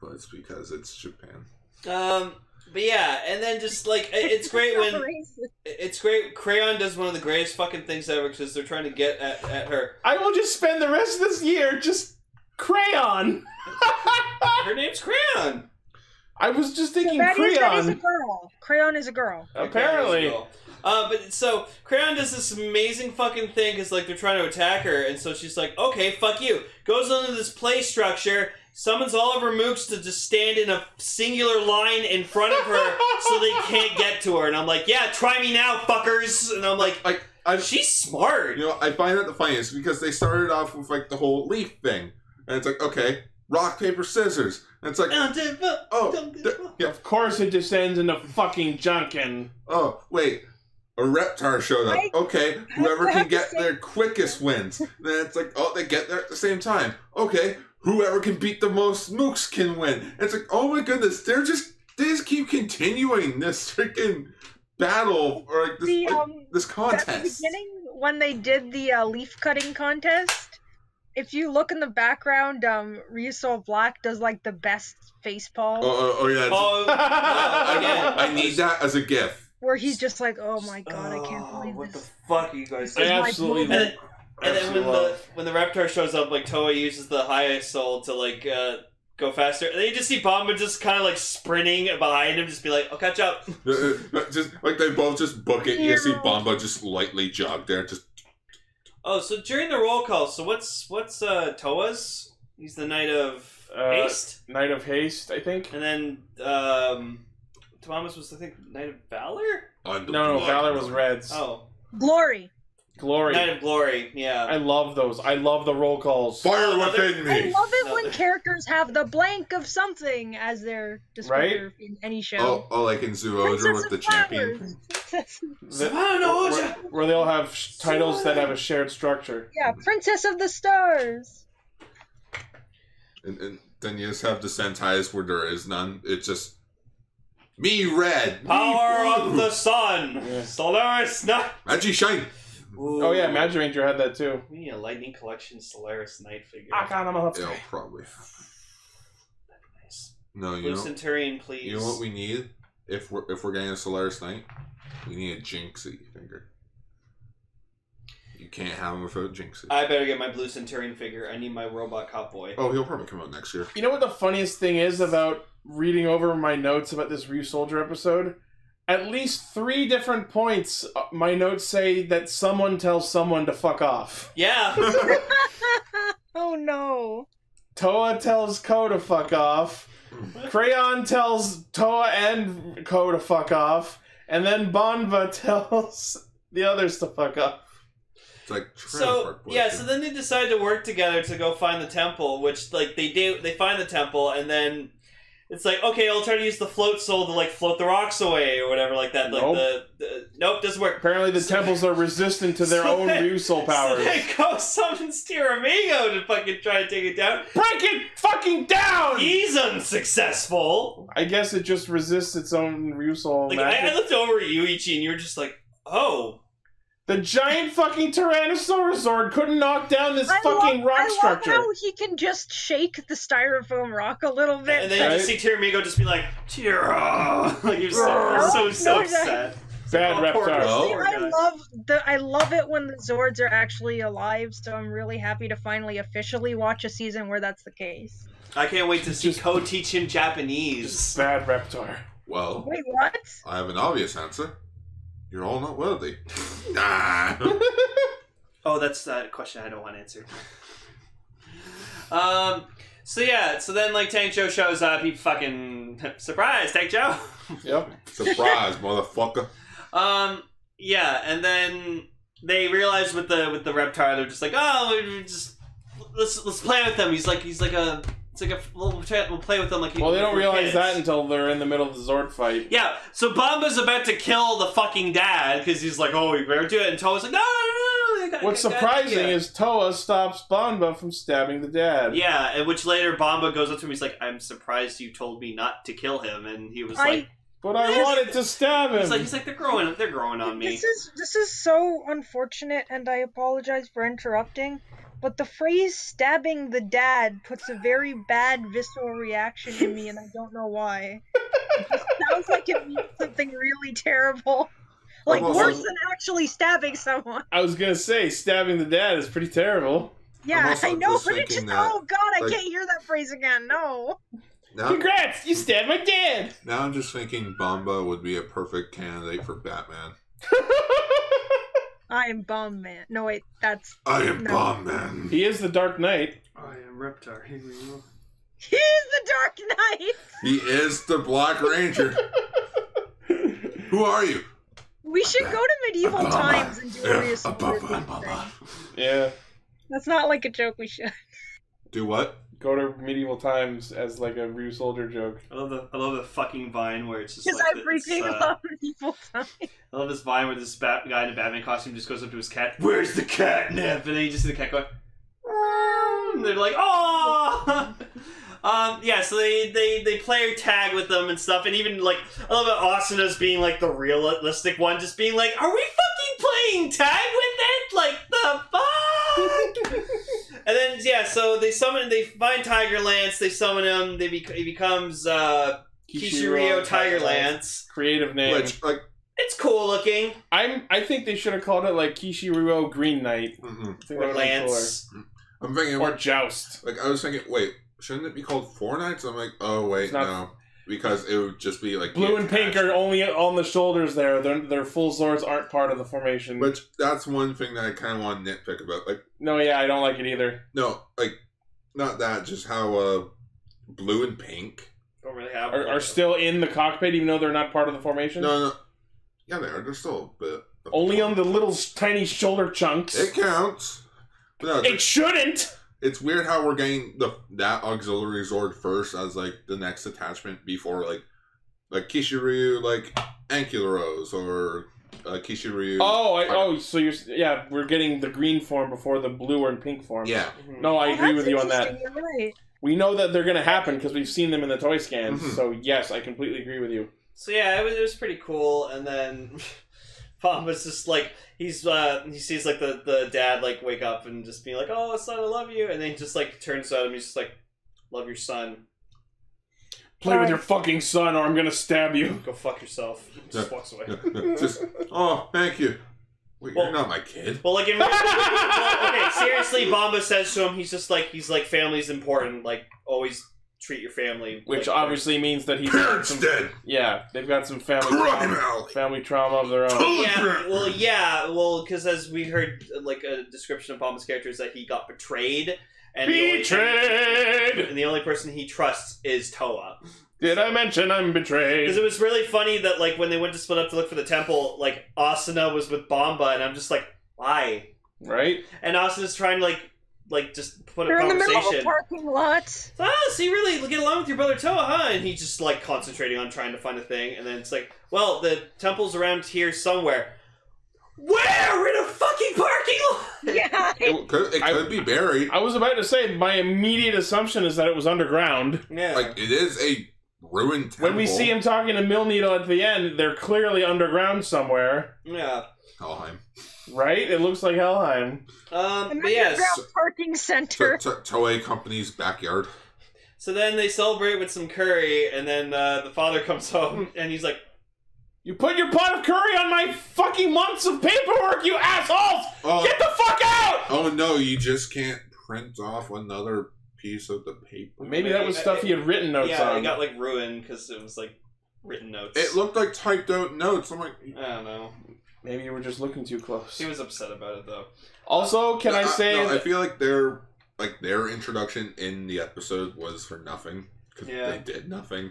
but it's because it's Japan. Um, but yeah, and then just like it- it's great when Racist. it's great. Crayon does one of the greatest fucking things ever because they're trying to get at, at her. I will just spend the rest of this year just crayon. Her name's Crayon. I was just So thinking that is, that is a girl. Crayon is a girl. Apparently. Uh, but so Crayon does this amazing fucking thing because like they're trying to attack her, and so she's like, "Okay, fuck you." Goes under this play structure, summons all of her mooks to just stand in a singular line in front of her, so they can't get to her. And I'm like, "Yeah, try me now, fuckers." And I'm like, Like I, "She's smart." you know, I find that the funniest because they started off with like the whole leaf thing, and it's like, okay, rock paper scissors, and it's like, oh, th- yeah, Of course, it just ends in a fucking junkin. oh, wait. A reptar showed up. Okay, whoever can get say- there quickest wins. Then it's like, oh, they get there at the same time. Okay, whoever can beat the most mooks can win. It's like, oh my goodness, they're just they just keep continuing this freaking battle or like this, The, like, um, this At the beginning, when they did the uh, leaf cutting contest, if you look in the background, um, Ryusoul Black does like the best face palm, Oh, oh, oh yeah. it's- Oh, no, again. I need that as a gift. Where he's just like, "Oh my god, I can't Oh, believe what this." the fuck are you guys This is I my absolutely And moment. then, and then when the love. when the Reptar shows up, like Towa uses the highest soul to like uh, go faster, and then you just see Banba just kind of like sprinting behind him, just be like, "I'll catch up." Uh, uh, just like they both just book it. You see Banba just lightly jog there. Just Oh, so during the roll call, so what's what's uh, Towa's? He's the knight of Uh, haste, Knight of Haste, I think. and then um, Thomas was I think knight of valor. on No, no, blood. Valor was Reds. Oh, Glory. Glory. knight of glory. Yeah. I love those. I love the roll calls. Fire Oh, within I love it No, when characters have the blank of something as their descriptor in any show. Oh, oh, like in Zoodra Princess with of the champion. The- where, where they all have sh- titles that have a shared structure. yeah, Princess of the Stars. And, and then you just have the Sentais where there is none. It's just me red. Power blue. of the sun, Yeah. Solaris Knight. Magic shine. Oh yeah, Magic Ranger had that too. We need a Lightning Collection Solaris Knight figure. Ah, I got him. Yeah, probably. That nice. No, you Blue know. Centurion, please. You know what we need if we're if we're getting a Solaris Knight, we need a Jinxie figure. You can't have him without Jinxie. I better get my Blue Centurion figure. I need my Robot Cop Boy. oh, he'll probably come out next year. You know what the funniest thing is about reading over my notes about this Ryusoulger episode? At least three different points, uh, my notes say that someone tells someone to fuck off. Yeah. oh no. Towa tells Ko to fuck off. Crayon tells Towa and Ko to fuck off. And then Banba tells the others to fuck off. It's like Trailer so yeah, so then they decide to work together to go find the temple, which like they do. They find the temple, and then it's like okay, I'll try to use the float soul to like float the rocks away or whatever like that. Like Nope. the, the nope doesn't work. Apparently, the temples are resistant to their So own then- Ryu Soul powers. So then Go summons Tyramigo to fucking try to take it down. Break it fucking down! He's unsuccessful. I guess it just resists its own Ryu Soul Like magic. I, I looked over at Yuichi, and you were just like, oh. The giant fucking Tyrannosaurus Zord couldn't knock down this I fucking love, rock I love how he can just shake the styrofoam rock a little bit. And then you just see Tyramigo just be like, Tira! Like you're so, No, so, so no, upset. Bad oh, poor Reptar. Oh. I love the I love it when the Zords are actually alive, so I'm really happy to finally officially watch a season where that's the case. I can't wait to see Ko teach him Japanese. Bad Reptar. Well, Wait, what? I have an obvious answer. You're all not worthy. nah. Oh, that's a question I don't want answered. um. So yeah. So then, like, Tank Joe shows up. He fucking surprise, Tank Joe. Yep. Surprise, motherfucker. Um. Yeah, and then they realize with the with the reptile, they're just like, oh, we just let's let's play with them. He's like he's like a it's like a we'll, we'll play with them like Well, they don't realize kids. that until they're in the middle of the Zord fight. Yeah, so Banba's about to kill the fucking dad because he's like, oh, we better do it. And Towa's like, no, no, no, no, I got- What's surprising is Towa stops Banba from stabbing the dad. Yeah, and which later Banba goes up to him. He's like, "I'm surprised you told me not to kill him," and he was I- like, But I wanted to stab him. "He's like, he's like, they're growing, they're growing on me." This is this is so unfortunate, and I apologize for interrupting. But the phrase "stabbing the dad" puts a very bad visceral reaction in me, and I don't know why. It just sounds like it means something really terrible, like also- worse than actually stabbing someone. I was gonna say stabbing the dad is pretty terrible. Yeah, also I know, just but it thinking just that, oh god, I like- can't hear that phrase again. No. Now, Congrats, you stabbed my dad. now I'm just thinking Banba would be a perfect candidate for Batman. I am Bomb Man. No wait, that's I am No. Bomb-Man. he is the Dark Knight. I am Reptar. Here we go. he's the Dark Knight. He is the Black Ranger. Who are you? We should go to medieval Ba-ba-ba. times and do a Yeah, Reus ba-ba-ba-ba. Yeah, That's not like a joke we should. Do what? Go to medieval times as like a Ryusoulger joke. I love the I love the fucking vine where it's just Because like the- everything it's, uh, about medieval times. I love this vine where this bat, guy in a Batman costume just goes up to his cat. Where's the catnip? And then you just see the cat going. "Meow," And they're like, oh. um, yeah. So they, they they play tag with them and stuff, and even like I love it. Asuna's being like the realistic one, just being like, "Are we fucking playing tag with it? Like the fuck?" and then yeah, so they summon, they find Tigerlance, they summon him. They bec- he becomes uh, Kishiryu Tigerlance. Creative name. Which, like, It's cool looking. I'm. I think they should have called it like Kishiryu Green Knight. mm-mm. I think Or that Lance. I'm thinking, cooler. Or Joust. like, I was thinking, wait, shouldn't it be called Four Knights? I'm like, oh, wait, not- no. Because it would just be like. Blue and pink are only on the shoulders. There, their their full swords aren't part of the formation. Which, that's one thing that I kind of want to nitpick about. Like, no, yeah, I don't like it either. no, like, not that, just how, uh, blue and pink. Don't really have. Are, are still in the cockpit, even though they're not part of the formation. No, no. Yeah, they are. They're still a bit. of- Only on the little tiny shoulder chunks. It counts. No, It shouldn't. It's weird how we're getting the that auxiliary sword first as like the next attachment before like like Kishiryu like Ankyloros or uh, Kishiryu. Oh, I, oh, so you're yeah, we're getting the green form before the blue or pink form. yeah. No, I Oh, agree with you on that. right. We know that they're going to happen because we've seen them in the toy scans. Mhm. So yes, I completely agree with you. So yeah, it was, it was pretty cool. And then Pom was just like he's uh he sees like the the dad like wake up and just be like, "Oh, son, I love you," and then he just like turns to him. He's just like, "Love your son. Play with your fucking son, or I'm going to stab you. Go fuck yourself." Just walks away. just oh, thank you. Wait, Well- you're not my kid. Well, like in well, okay, seriously, Banba says to him, he's just like he's like family's important. Like always treat your family. Which like, obviously means that he's Parents some, dead. yeah, they've got some family Crime trauma, alley. family trauma of their own. Yeah, well, yeah, well, because as we heard, like a description of Banba's character is that he got betrayed, and the only- Betrayed. and the only person he trusts is Towa. Did I mention I'm betrayed? Because it was really funny that like when they went to split up to look for the temple, like Asuna was with Banba, and I'm just like, why? Right? And Asuna's trying to like, like just put They're a in the middle of a parking lot. Oh, so you really get along with your brother Towa, huh? And he's just like concentrating on trying to find a thing, and then it's like, well, the temple's around here somewhere. Where? In a fucking parking lot. Yeah. It could, it I- could be buried. I was about to say my immediate assumption is that it was underground. Yeah. Like it is a ruined temple. When we see him talking to Milneedle at the end, they're clearly underground somewhere, yeah. Helheim. right? It looks like Helheim. Um, An but yes. underground parking To, center. to, Toei Company's backyard. So then they celebrate with some curry, and then uh, the father comes home, and he's like, You put your pot of curry on my fucking months of paperwork, you assholes! Oh, Get the fuck out! oh no, you just can't print off another piece of the paper. Maybe that was stuff he had written notes yeah, on. it got like ruined because it was like written notes. It looked like typed out notes. I'm like, I don't know. Maybe you were just looking too close. He was upset about it though. Also, can I say no, I that- feel like their like their introduction in the episode was for nothing because Yeah. they did nothing.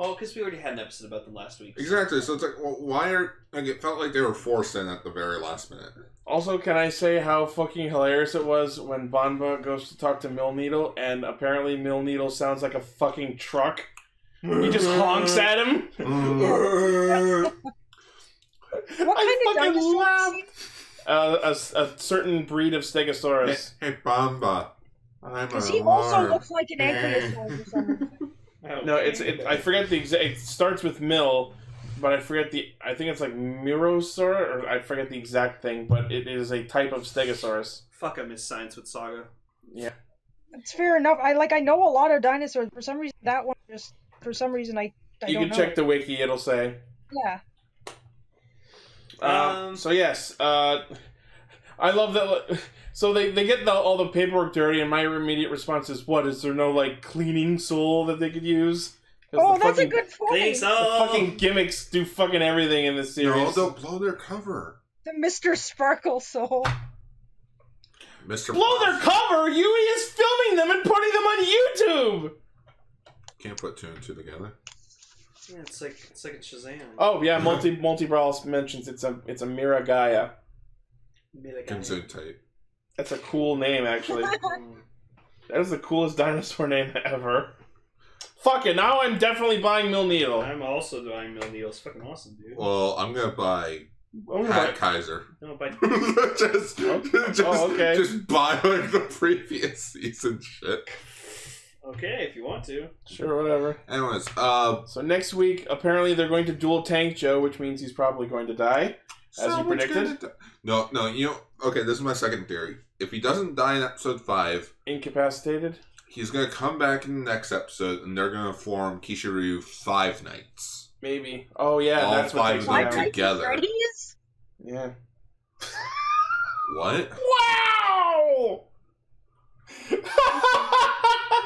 Well, because we already had an episode about them last week. Exactly. So it's like, well, why are like it felt like they were forced in at the very last minute. Also, can I say how fucking hilarious it was when Banba goes to talk to Milneedle and apparently Milneedle sounds like a fucking truck? He just honks at him. What I kind of fucking dinosaur laughed. scene? uh, a, s- a certain breed of Stegosaurus. hey Banba. I'm Because a he also lord. looks like an ankylosaur for some reason. No, it's it. I forget the exact. It starts with Mill, but I forget the. I think it's like Mirosaur, or I forget the exact thing. But it is a type of Stegosaurus. Fuck, I miss science with Saga. Yeah. It's fair enough. I like. I know a lot of dinosaurs. For some reason, that one just. For some reason, I. I you don't can know. check the wiki; it'll say. Yeah. Um, Um, so yes, uh, I love that. So they, they get the, all the paperwork dirty, and my immediate response is, "What is there no like cleaning soul that they could use?" Oh, the that's a good Think point. so. The fucking gimmicks do fucking everything in this No, series. they'll blow their cover. The Mr. Sparkle Soul. Mr. Blow their cover! Yui is filming them and putting them on YouTube. Can't put two and two together. Yeah, it's like it's like a Shazam. Oh yeah, multi multi brawl mentions it's a it's a Miragaia. Ginzun type. That's a cool name actually. that is the coolest dinosaur name ever. Fuck it, now I'm definitely buying Milneedle. I'm also buying Milneedle. It's fucking awesome, dude. Well, I'm gonna buy I'm gonna Pat buy- Kaiser. No, but just, just, Oh, okay. just buy like the previous season shit. okay, if you want to. Sure, whatever. Anyways, uh, So next week, apparently they're going to dual tank Joe, which means he's probably going to die. As you predicted? gonna. No, no, you know. Okay, this is my second theory. If he doesn't die in episode five, Incapacitated. he's gonna come back in the next episode, and they're gonna form Kishiryu Five Nights. Maybe. Oh yeah, All that's what five takes of them out. Nights at together. Freddy's? Yeah. What? Wow!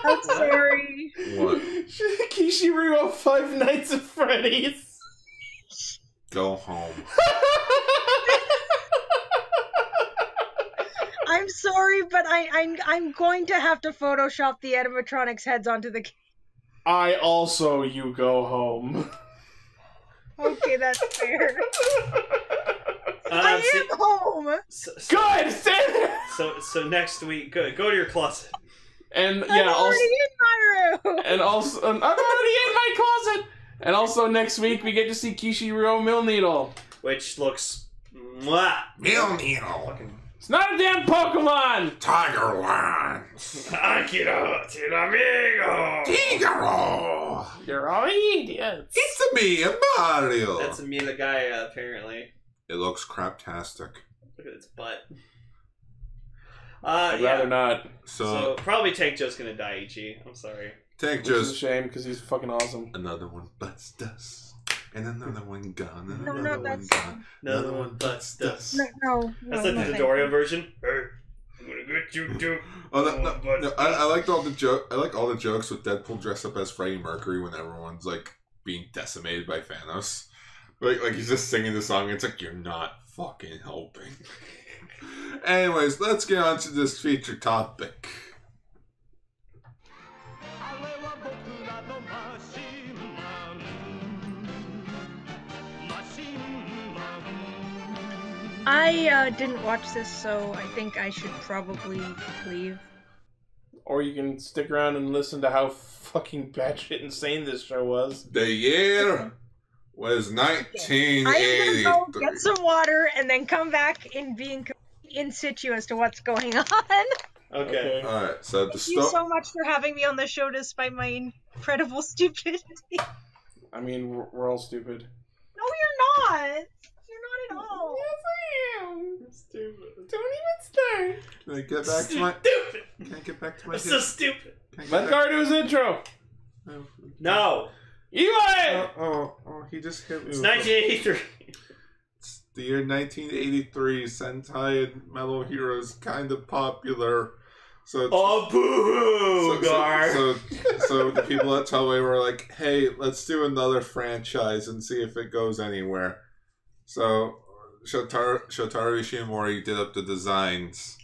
I'm sorry. What? Kishiryu Five Nights at Freddy's. Go home. I'm sorry, but I, I'm I'm going to have to Photoshop the animatronics heads onto the. I also you go home. Okay, that's fair. Uh, I see- am home. so, so, Good. Stand so, so next week, go, go to your closet. And I'm yeah, also already in my room. and also I'm already in my closet. And also next week we get to see Kishiru Mill Needle. which looks mwah, Meal Needle. fucking It's not a damn Pokemon. Tiger Land. Akira Tyramigo. Figaro. You're all idiots. It's me, Mario. That's a guy, apparently. It looks craptastic. Look at its butt. Uh, I'd yeah. rather not. So, So probably Tank Joe's gonna die, Ichi. I'm sorry. Tank Which is a just shame because he's fucking awesome. another one butts dust, and another one gone, and No, another no, one that's- gone, Another one butts dust. No, no, That's no, like no, the thank Dodoria version. Hey, I'm gonna get you too. Oh, no, no, no, I, I liked all the joke. I like all the jokes with Deadpool dressed up as Freddie Mercury when everyone's like being decimated by Thanos. Like, like he's just singing the song. It's like you're not fucking helping. Anyways, let's get on to this feature topic. I uh, didn't watch this, so I think I should probably leave. Or you can stick around and listen to how fucking batshit insane this show was. The year was I'm gonna go get some water and then come back and be in, in situ as to what's going on. Okay. All right, so Thank you so much for having me on the show despite my incredible stupidity. I mean, we're, we're all stupid. No, you're not. You're not at all. Stupid. Don't even start. Can I get back to my? Stupid. Can I get back to my? I'm so stupid. Can I get Let back- Gar do his intro. Oh, No. Eli! Oh, oh, oh, he just hit me. It's 1983. It's the year 1983. Sentai and Metal Heroes kind of popular. So, Oh, boo so, Gar. so, so, so the people at Toei were like, "Hey, let's do another franchise and see if it goes anywhere." So, Shotaro, Shotaro Ishimori did up the designs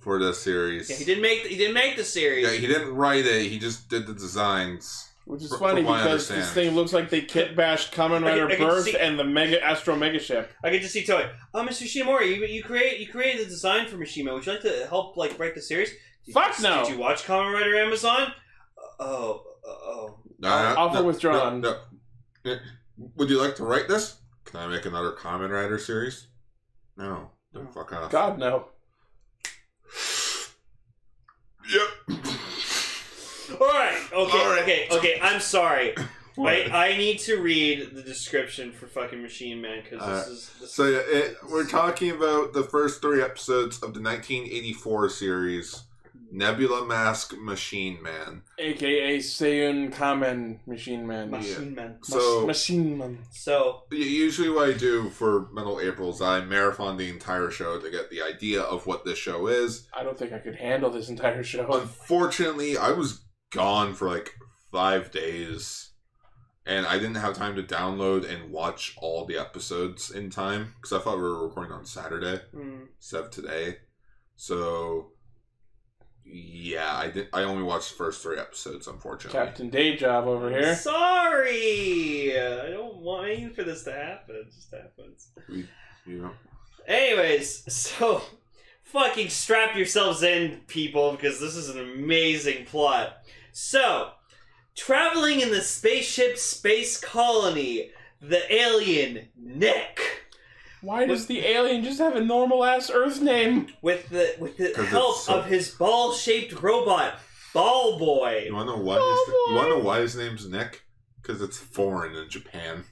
for the series. yeah, he didn't make. The, he didn't make the series. Yeah, he didn't write it. He just did the designs. Which is Fr- funny from because this thing looks like they kit bashed Kamen I can- Rider I can Burst see- and the Mega Astro Mega Ship. I get to see Toei. Oh, Mr. Shimori, you, you create you created the design for Mishima. Would you like to help like write the series? Did Fuck you, no. Did you watch Kamen Rider Amazon? Oh, oh. No, Uh, offer no, withdrawn. no, no. Would you like to write this? Can I make another Kamen Rider series? No. The fuck off. God no. Yep. All right. Okay. All right. Okay. Okay. I'm sorry. I, I need to read the description for fucking Machineman because this Uh, is this So yeah, it, we're talking about the first three episodes of the 1984 series, Nebula Mask Machineman. AKA Seiyun Kamen Machine Man. Machineman. So Machineman. So usually what I do for Metal April is I marathon the entire show to get the idea of what this show is. I don't think I could handle this entire show. Unfortunately, I was gone for like five days, and I didn't have time to download and watch all the episodes in time because I thought we were recording on Saturday. mm, instead of today. So yeah, I did. I only watched the first three episodes, unfortunately. Captain Day Job over here. sorry. I don't want you for this to happen. It just happens. You know, Anyways, so fucking strap yourselves in, people, because this is an amazing plot. So, traveling in the spaceship space colony, the alien Nick, Why does the alien just have a normal ass Earth name? with the with the 'Cause help so- of his ball-shaped robot Ball Boy. you want to know why? His, you want to know why his name's Nick? Because it's foreign in Japan.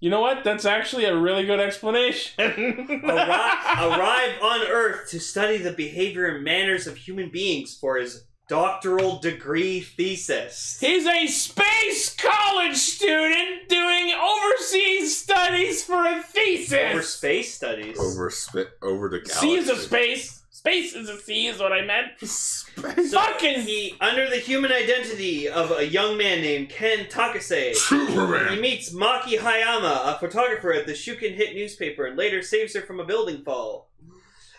You know what? That's actually a really good explanation. Arri- arrive on Earth to study the behavior and manners of human beings for his doctoral degree thesis. He's a space college student doing overseas studies for a thesis. Over space studies. Over spit over the galaxy. C is a space. Space is a C, is what I meant. Space. So Fucking- he, under the human identity of a young man named Ken Takase, Superman. he meets Maki Hayama, a photographer at the Shuken Hit newspaper, and later saves her from a building fall.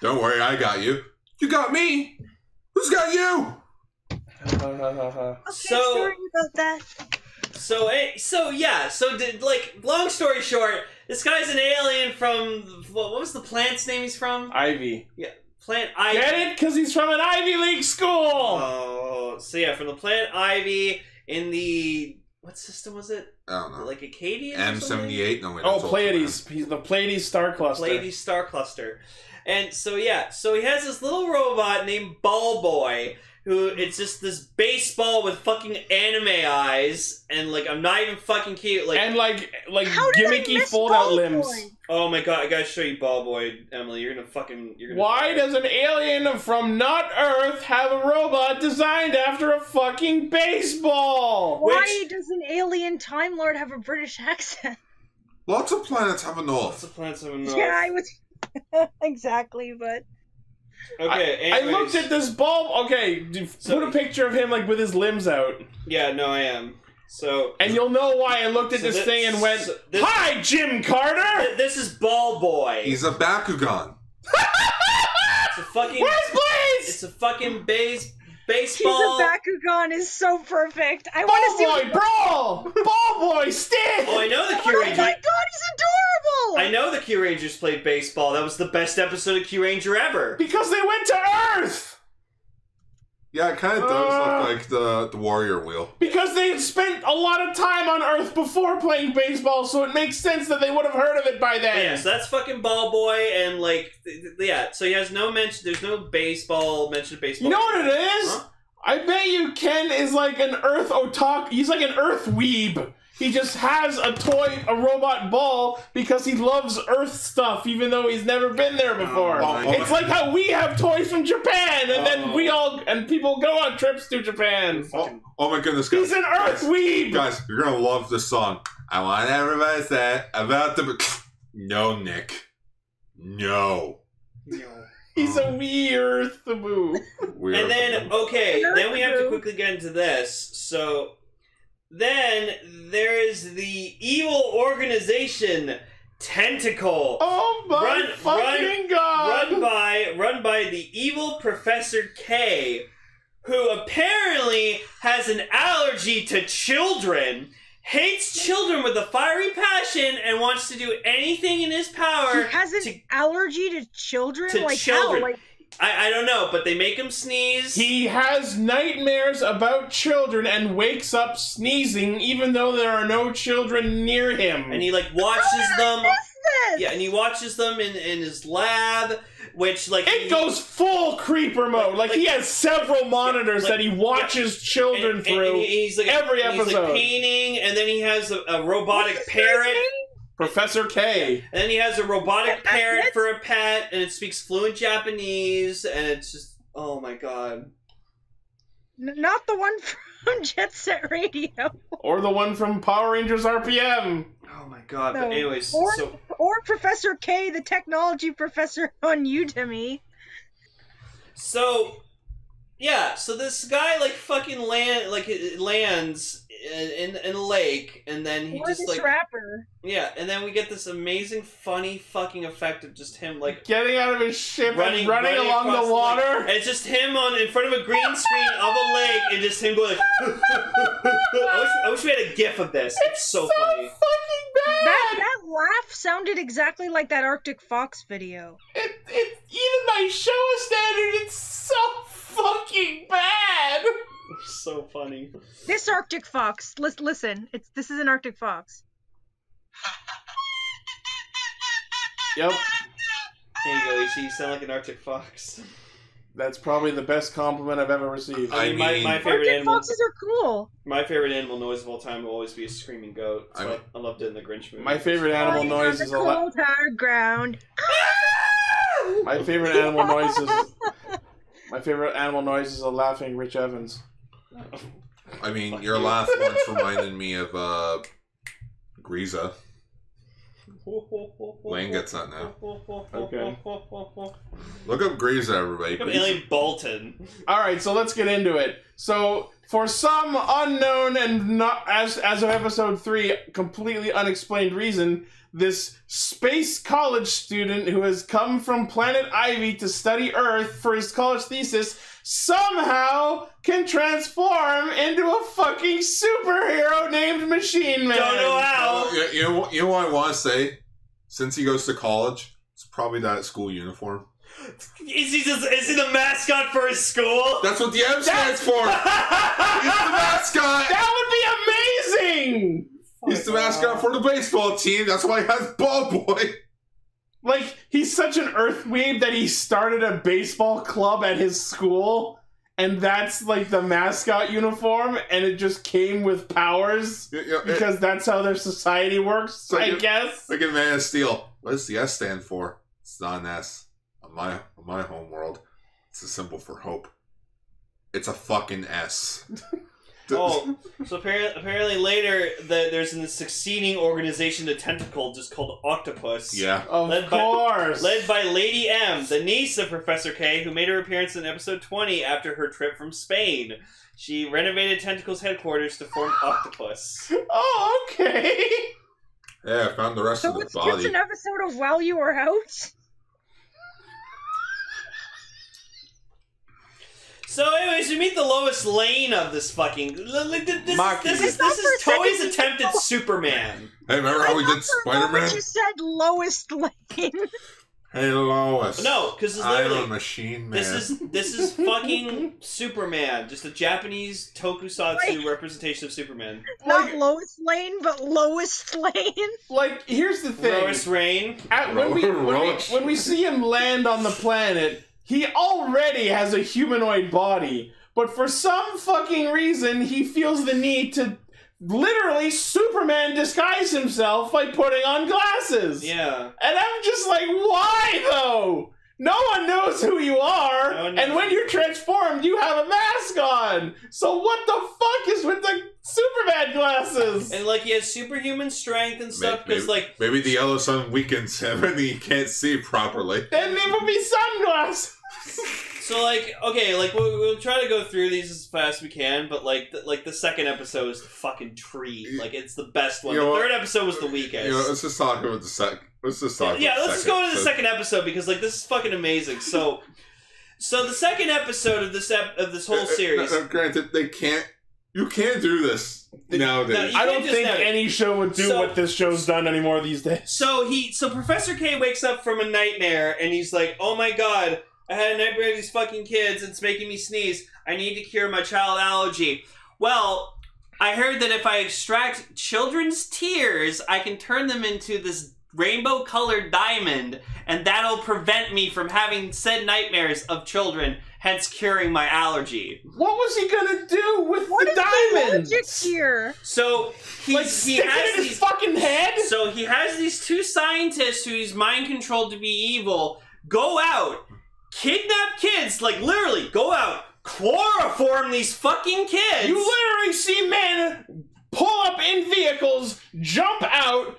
Don't worry, I got you. You got me. Who's got you? Okay, So- sorry about that. So, eh, so yeah, so did like long story short, this guy's an alien from what, what was the plant's name he's from? Ivy. Yeah, Plant Ivy. Get it? Because he's from an Ivy League school. Oh, so yeah, from the Plant Ivy in the what system was it? I don't know. Like Acadian? or M seventy eight. No, wait, oh, Pleiades. He's the Pleiades star cluster. Pleiades star cluster. And so yeah, so he has this little robot named Ball Boy, who it's just this baseball with fucking anime eyes, and like I'm not even fucking cute. Like and like like How did I gimmicky miss fold out Ball limbs. Boy? oh my god, I gotta show you Ball Boy, Emily. You're gonna fucking you're gonna. Why does an alien from not Earth have a robot designed after a fucking baseball? Why Which- does an alien Time Lord have a British accent? Lots of planets have a What's north. the plan of North? Yeah, I was exactly, but Okay, I anyways. looked at this bulb. Okay, d- So- put a picture of him like with his limbs out, Yeah, no, I am. So and you'll know why I looked at So this thi- thing and went, so this- "Hi, Jim Carter." th- this is Ball Boy. He's a Bakugan. It's a fucking. Where's Blaze? It's a fucking base he's baseball. a Bakugan is so perfect. I want to see. boy, brawl! Ball boy, stick! Oh, I know the Kyurangers! Oh my god, he's adorable! I know the Kyurangers played baseball. That was the best episode of Kyuranger ever. Because they went to Earth! Yeah, it kind of does Uh. look like the the Warrior Wheel. Because they had spent a lot of time on Earth before playing baseball, so it makes sense that they would have heard of it by then. Yeah, so that's fucking Ball Boy, and like, th- th- yeah. So he has no mention. There's no baseball mention of baseball. You know what it is? Huh? I bet you Ken is like an Earth otak. He's like an Earth weeb. He just has a toy, a robot ball, because he loves Earth stuff, even though he's never been there oh, before. Oh, oh, it's like how we have toys from Japan, and then we all and people go on trips to Japan. Oh, oh my goodness, guys. He's an Earth weeb. Guys, you're gonna love this song. I want everybody to say about the. No, Nick. No. He's a wee Earth boo. And then okay, then we have to quickly get into this. So then there is the evil organization Tentacle. Oh my Run- fucking god! run by run by the evil Professor K, who apparently has an allergy to children, hates children with a fiery passion, and wants to do anything in his power. he has an to- allergy to children. to like children. how? Like I, I don't know, but they make him sneeze. He has nightmares about children and wakes up sneezing even though there are no children near him. and he like watches how did I them. miss this? Yeah, and he watches them in, in his lab, which like It he- goes full creeper mode. Like, like- he has several monitors like- that he watches children and- and- through. and he's like every and He's episode. like painting, and then he has a, a robotic What's his parrot. Name? Professor K. And then he has a robotic That's parrot it? for a pet, and it speaks fluent Japanese, and it's just oh my god. N- Not the one from Jet Set Radio. Or the one from Power Rangers RPM. Oh my god. No. But anyways, Or, so or Professor K, the technology professor on Udemy. so yeah, so this guy like fucking land like it lands in in, in a lake, and then he Or just this like rapper. yeah, and then we get this amazing, funny fucking effect of just him like Getting out of his ship running, and running, along the water. lake. And it's just him on in front of a green screen of a lake, and just him going. I, wish, I wish we had a GIF of this. It's, so, funny. fucking bad. That that laugh sounded exactly like that Arctic Fox video. It, it, even by show standard, it's so fucking bad. It's so funny. This Arctic Fox, lis- listen, it's this is an Arctic Fox. Yep, There you go, Ichi. You sound like an Arctic fox. that's probably the best compliment I've ever received. I mean, my, my favorite Arctic animal. Foxes are cool. My favorite animal noise of all time will always be a screaming goat. So I I, mean- I loved it in the Grinch movie. My favorite animal Lying noise is a la- cold hard ground. my favorite animal noise is my favorite animal noise is a laughing Rich Evans. I mean, Fuck your you. laugh once reminded me of uh, Griza. Wayne gets that now. Okay. Look up Griza, everybody. Look up. Alien Baltan. All right, so let's get into it. So, for some unknown and not as as of episode three, completely unexplained reason, this space college student who has come from planet Ivy to study Earth for his college thesis somehow can transform into a fucking superhero named Machine Man. Don't know how. You, you, know, you know what I want to say? Since he goes to college, it's probably that school uniform. Is he just is he the mascot for his school? That's what the M stands for. He's the mascot. That would be amazing. He's the mascot for the baseball team. That's why he has Ball Boy. Like he's such an earthweeb that he started a baseball club at his school, and that's like the mascot uniform, and it just came with powers know, it- because that's how their society works. So I guess. Look at Man of Steel. What does the S stand for? It's not an S. On my on my home world, it's a symbol for hope. It's a fucking S. Oh, so apparently, apparently later the, there's a succeeding organization to Tentacle just called Octopus. yeah. Of Led by- course. Led by Lady M, the niece of Professor K, who made her appearance in episode 20 after her trip from Spain. She renovated Tentacle's headquarters to form Octopus. oh, okay. Yeah, I found the rest So of the it's just an episode of While You Were Out. So, anyways, we meet the lowest lane of this fucking. l- l- This, this, Maki. this is this is Toei's second- attempt at Superman. Hey, remember how we did thought for a Spider moment Man? You said lowest lane. Hey, Lois. No, because it's I'm a literally machine man. this is this is fucking Superman, just a Japanese tokusatsu Wait. representation of Superman. Not Like- lowest lane, but lowest lane. Like, here's the thing. Lois Rain. At, when, we, when, we, when we see him land on the planet, he already has a humanoid body. But for some fucking reason, he feels the need to literally Superman disguise himself by putting on glasses. Yeah. And I'm just like, why though? No one knows who you are, No and when you're transformed, you have a mask on. So what the fuck is with the Superman glasses? And like he has superhuman strength and stuff because like maybe the yellow sun weakens him and he can't see properly. then they would be sunglasses. So like okay like we'll, we'll try to go through these as fast as we can but like the, like the second episode is the fucking treat like it's the best one You know the what? third episode was the weakest You know, let's just talk about the sec. Let's just talk. yeah about let's just go to the episode. second episode because like this is fucking amazing so so the second episode of this ep- of this Uh, whole uh, series uh, granted, they can't. You can't do this nowadays. no, I don't think have any show would do So- what this show's done anymore these days. So he, so Professor K wakes up from a nightmare and he's like, "Oh my god, I had a nightmare of these fucking kids. and It's making me sneeze. I need to cure my child allergy." Well, I heard that if I extract children's tears, I can turn them into this rainbow colored diamond, and that'll prevent me from having said nightmares of children, hence curing my allergy. What was he gonna do with What the is the diamonds? logic here? So he's, Like he stick it has in his these fucking head? So he has these two scientists who he's mind controlled to be evil go out, kidnap kids, like literally go out, chloroform these fucking kids. You literally see men pull up in vehicles, jump out,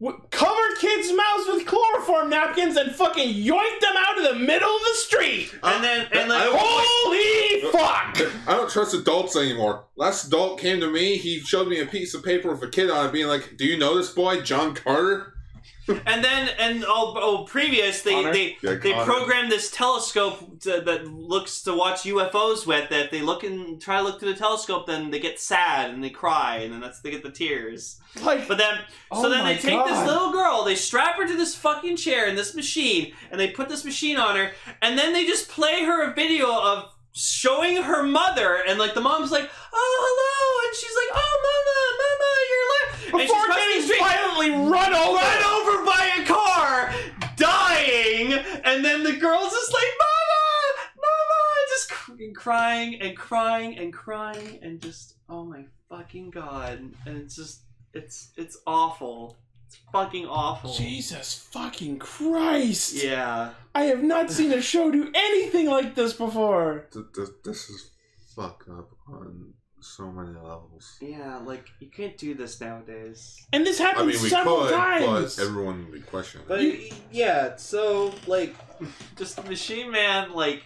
w- cover kids' mouths with chloroform napkins, and fucking yoink them out of the middle of the street. and then and like I don't- Holy fuck! I don't trust adults anymore. Last adult came to me. He showed me a piece of paper with a kid on it, being like, "Do you know this boy, John Carter?" and then and oh, oh previous they Connor? they Yeah, they Connor. programmed this telescope to, that looks to watch UFOs with that they look and try to look through the telescope then they get sad and they cry and then that's they get the tears. Like, But then, so Oh then they take this little girl, they strap her to this fucking chair in this machine, and they put this machine on her, and then they just play her a video of showing her mother, and like the mom's like, "Oh, hello," and she's like, "Oh, mama, mama, you're alive," and before she's crossing getting violently run over. run over by a car, dying, and then the girl's just like, "Mama, mama," just cr- crying and crying and crying and just, oh my fucking god, and it's just. It's it's awful. It's fucking awful. Jesus fucking Christ! Yeah. I have not seen a show do anything like this before. Th- th- This is fucked up on so many levels. Yeah, like you can't do this nowadays. And this I happened mean, we several could, times. but everyone would be questioning. But it. yeah, so like just Machine Man like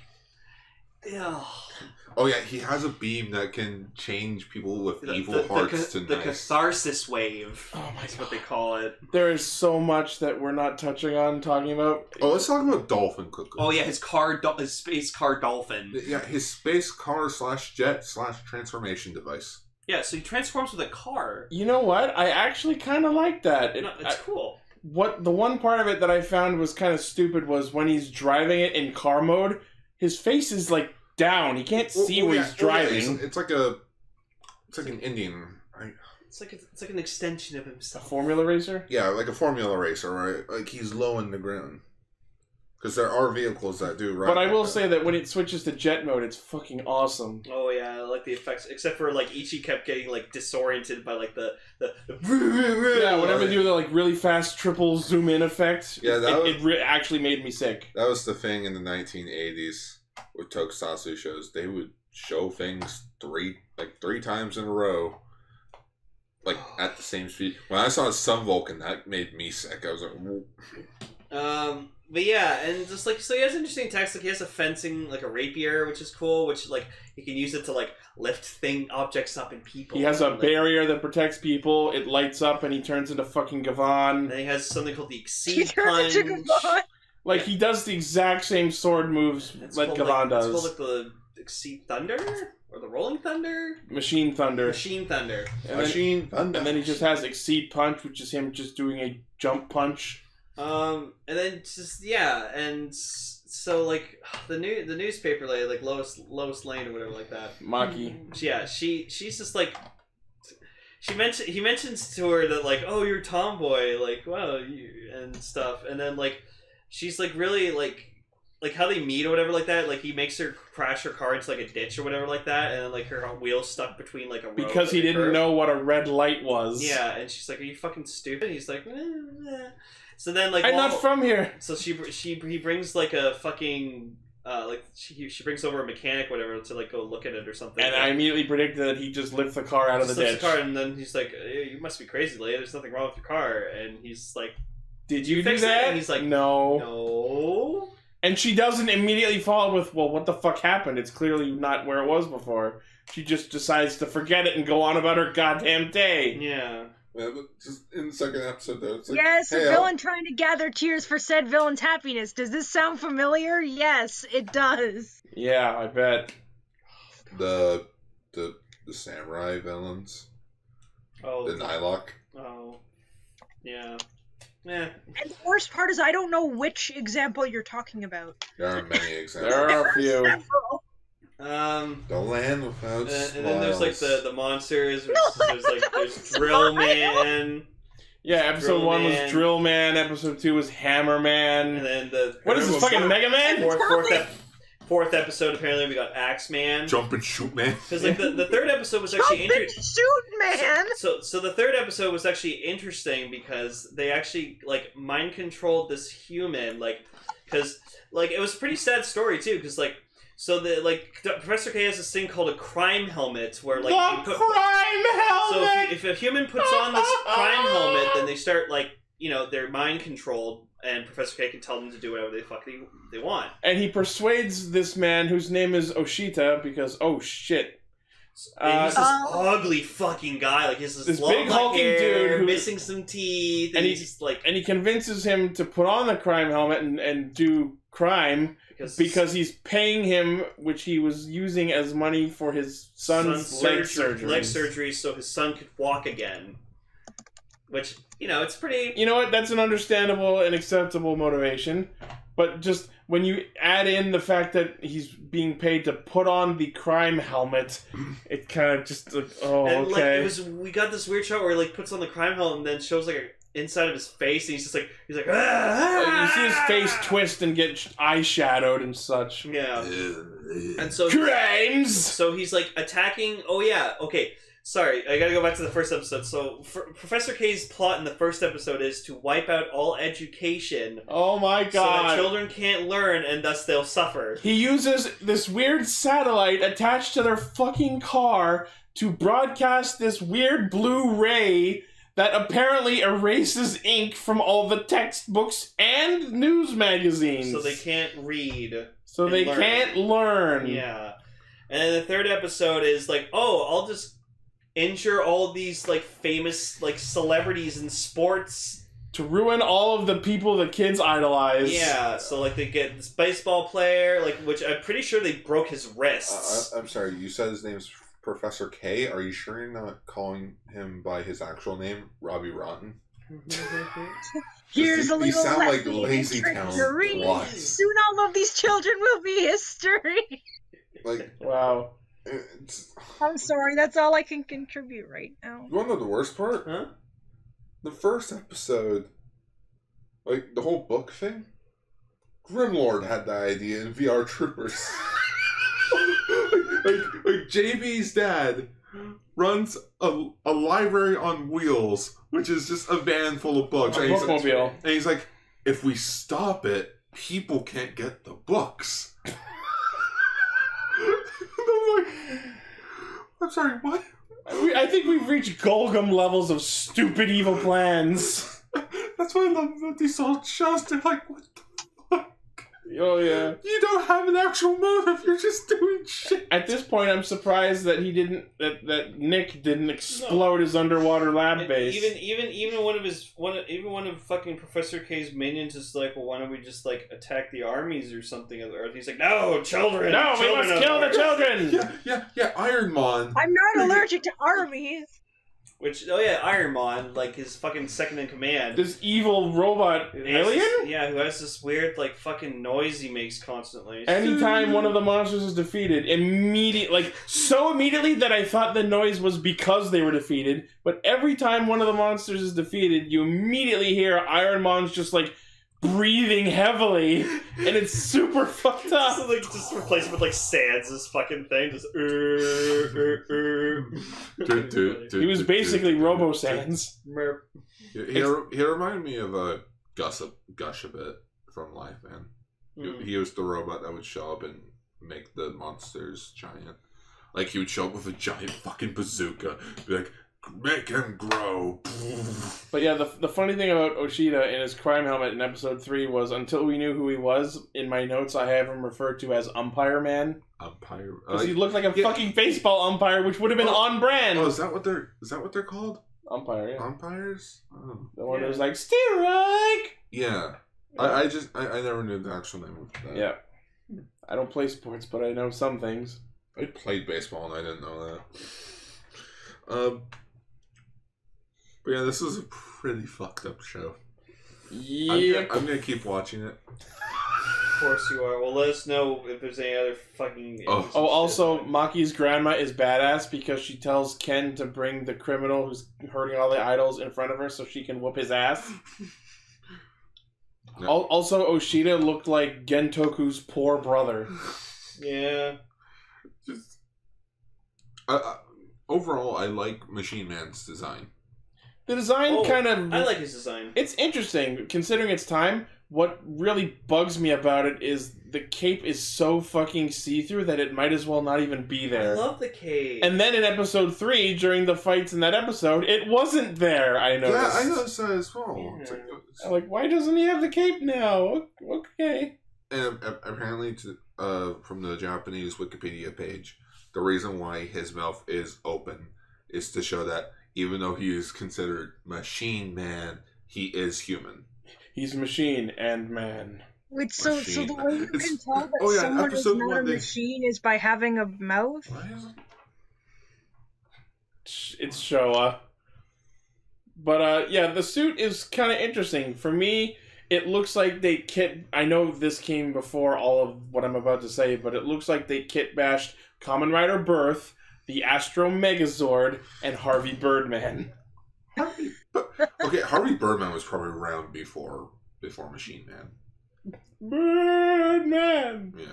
yeah. Oh yeah, he has a beam that can change people with The, evil the, the, hearts ca- to the nice. catharsis wave. Oh my That's what they call it. There is so much that we're not touching on, talking about. Oh, let's talk about Dolphin quickly. Oh yeah, his car, his space car dolphin. Yeah, his space car slash jet slash transformation device. Yeah, so he transforms with a car. You know what? I actually kind of like that. It, No, it's I- cool. what the one part of it that I found was kind of stupid was when he's driving it in car mode, his face is like down. He can't see Well, where yeah, he's well, yeah, driving. it's, it's like a, it's like an Indian, right? It's like a, it's like an extension of himself. a formula racer. Yeah, like a Formula racer, right? Like he's low in the ground. Because there are vehicles that do right. But I will that. say that when it switches to jet mode, it's fucking awesome. Oh yeah, I like the effects. Except for like Ichi kept getting like disoriented by like the the, the Yeah, whenever they do the like really fast triple zoom in effect, Yeah, that it, was- it re- actually made me sick. that was the thing in the 1980s with tokusatsu shows. They would show things three, like three times in a row, like at the same speed. When I saw Sun Vulcan, that made me sick. I was like, "Whoa." Um, but yeah, and just like so, he has interesting text. Like he has a fencing, like a rapier, which is cool. Which like he can use it to like lift thing objects up in people. He has a Like, barrier that protects people. It lights up, and he turns into fucking And Gavan. then he has something called the He exceed turned punch. Into Gavan. Like he does the exact same sword moves It's that called, Gavan like, does. It's called like the exceed thunder or the rolling thunder, Machine Thunder. machine thunder. And then, Machine Thunder. and then he just has Exceed Punch, which is him just doing a jump punch. Um, and then just yeah, and so like the new the newspaper lady, like Lois Lois Lane or whatever like that. Maki. Yeah, she she's just like she mentioned he mentions to her that like oh you're tomboy like wow you, and stuff, and then like she's like really like like how they meet or whatever like that. Like he makes her crash her car into like a ditch or whatever like that, and then like her wheels stuck between like a Because he didn't know what a red light was. Yeah, and she's like, "Are you fucking stupid?" He's like, eh, eh. "So then, like, I'm while- not from here. so she she he brings like a fucking uh like she she brings over a mechanic whatever to like go look at it or something. And I immediately predicted that he just lifts the car out of the ditch. the car, and then he's like, "Eh, "You must be crazy, lady. There's nothing wrong with your car." And he's like, Did you, You do fix it? that? And he's like, no. "No." And she doesn't immediately follow with, well, what the fuck happened? It's clearly not where it was before. She just decides to forget it and go on about her goddamn day. Yeah. Yeah, but just in the second episode, though, it's like, Yes, a hey, I'll- villain trying to gather tears for said villain's happiness. Does this sound familiar? Yes, it does. Yeah, I bet. the the the samurai villains, Oh. the Nighlok. Oh. Yeah. Yeah. And the worst part is I don't know which example you're talking about. There are many examples. There are a few. Several. Um. The land without And, and then there's like the the monsters. No, There's like there's Drill Man. Yeah, episode Drill one was Drill Man. Episode two was Hammer Man. And Man. then the What is this fucking Mega Man? fourth fourth, ep- fourth episode? Apparently, we got Axeman. Jump and shoot, man. Because like the, the third episode was actually Jump and interesting. shoot, man! So so the third episode was actually interesting because they actually like mind controlled this human like because like it was a pretty sad story too because like so the like Professor K has this thing called a crime helmet where like the you put- crime so if, helmet. you, if a human puts on this crime helmet then they start like you know they're mind controlled and Professor K can tell them to do whatever they fucking they want. and he persuades this man whose name is Oshita because oh shit. And he's this Uh, ugly fucking guy. Like he's this, This long big hulking hair, dude who- missing some teeth, and, And he's he- just like And he convinces him to put on the crime helmet and, and do crime because because he's paying him, which he was using as money for his son's, son's leg surgery, surgery. leg surgery, so his son could walk again. Which you know, it's pretty. You know what? That's an understandable and acceptable motivation. But just when you add in the fact that he's being paid to put on the crime helmet, it kind of just like, oh, and like it was, we got this weird shot where he like puts on the crime helmet and then shows like a, inside of his face, and he's just like he's like ah! you see his face twist and get sh- eye shadowed and such. Yeah, and and so Crimes. so he's like attacking. Oh yeah, okay. Sorry, I gotta go back to the first episode. So, for, Professor K's plot in the first episode is to wipe out all education Oh my god. so that children can't learn and thus they'll suffer. He uses this weird satellite attached to their fucking car to broadcast this weird blue ray that apparently erases ink from all the textbooks and news magazines. So they can't read. So they learn. can't learn. Yeah. And then the third episode is like, oh, I'll just injure all these like famous like celebrities in sports. To ruin all of the people the kids idolize. Yeah, so like they get this baseball player, like which I'm pretty sure they broke his wrists. Uh, I, I'm sorry, you said his name's Professor K. Are you sure you're not calling him by his actual name, Robbie Rotten? Here's you- a you little sound like lesson Lazy Town Soon all of these children will be history. Like, Wow. It's, I'm sorry, that's all I can contribute right now. you want to know the worst part? huh? The first episode, like the whole book thing, Grimlord had the idea in VR Troopers. like, like JB's dad runs a, a library on wheels, which is just a van full of books. A And he's, bookmobile. and he's like, if we stop it, people can't get the books. I'm like, I'm sorry, what? We- I think we've reached Gorgom levels of stupid evil plans. That's why I love about these old shows. They're like, what the? Oh yeah. You don't have an actual motive. You're just doing shit. At this point, I'm surprised that he didn't that, that Nick didn't explode his underwater lab And base. Even even even one of his one of- even one of fucking Professor K's minions is like, well, why don't we just like attack the armies or something of the Earth? He's like, no, children. no, we children must of kill the Earth." children. Yeah, yeah, yeah. Iron Man. I'm not allergic to armies. Which oh yeah, Iron Ironmon, like his fucking second in command. This evil robot alien. this- yeah, who has this weird like fucking noise he makes constantly. Anytime one of the monsters is defeated, immediate like so immediately that I thought the noise was because they were defeated. But every time one of the monsters is defeated, you immediately hear Iron Ironmon's just like breathing heavily, and it's super fucked so up. like just replace it with like Sans this fucking thing, just uh, uh, uh. Dude, dude, dude, He was basically dude, Robo dude. Sans. He, he, he reminded me of a Gus Gush a bit from Liveman. He, Mm. he was the robot that would show up and make the monsters giant. Like he would show up with a giant fucking bazooka, be like, "Make him grow." But yeah, the, the funny thing about Oshida in his crime helmet in episode three was until we knew who he was, in my notes I have him referred to as Umpire Man. Umpire. Because Uh, he looked like a yeah. fucking baseball umpire, which would have been Oh. on brand. oh, is that what they're? Is that what they're called? Umpire, yeah. Umpires. Oh. the one that Yeah. was like, Steerike! Yeah. I, I just I, I never knew the actual name of that. Yeah. I don't play sports, but I know some things. I played baseball and I didn't know that. Um, but yeah, this is a pretty fucked up show. I'm, Yeah. gonna, I'm gonna keep watching it. Of course you are. Well, let us know if there's any other fucking. Oh. Oh, also, shit. Maki's grandma is badass because she tells Ken to bring the criminal who's hurting all the idols in front of her so she can whoop his ass. Yeah. Al- Also, Oshida looked like Gentoku's poor brother. yeah. Just uh, overall, I like Machine Man's design. The design Oh, kind of. I like his design. It's interesting considering its time. What really bugs me about it is the cape is so fucking see through that it might as well not even be there. I love the cape. and then in episode three, during the fights in that episode, it wasn't there. I noticed. Yeah, I noticed that as well. It's like, I'm like, why doesn't he have the cape now? Okay. and apparently, to, uh, from the Japanese Wikipedia page, the reason why his mouth is open is to show that even though he is considered Machine Man, he is human. He's machine and man. Wait, so so the way you can tell that oh yeah, someone is episode not a one, they- machine is by having a mouth? Why is it? It's Showa. But uh yeah, the suit is kind of interesting. For me, it looks like they kit I know this came before all of what I'm about to say, but it looks like they kit bashed Kamen Rider Birth, the Astro Megazord, and Harvey Birdman. Okay, Harvey Birdman was probably around before before Machine Man. Birdman. Yeah.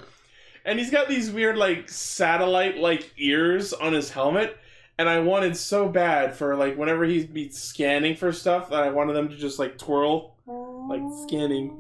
And he's got these weird like satellite like ears on his helmet. And I wanted so bad for like whenever he'd be scanning for stuff that I wanted them to just like twirl, oh. Like scanning.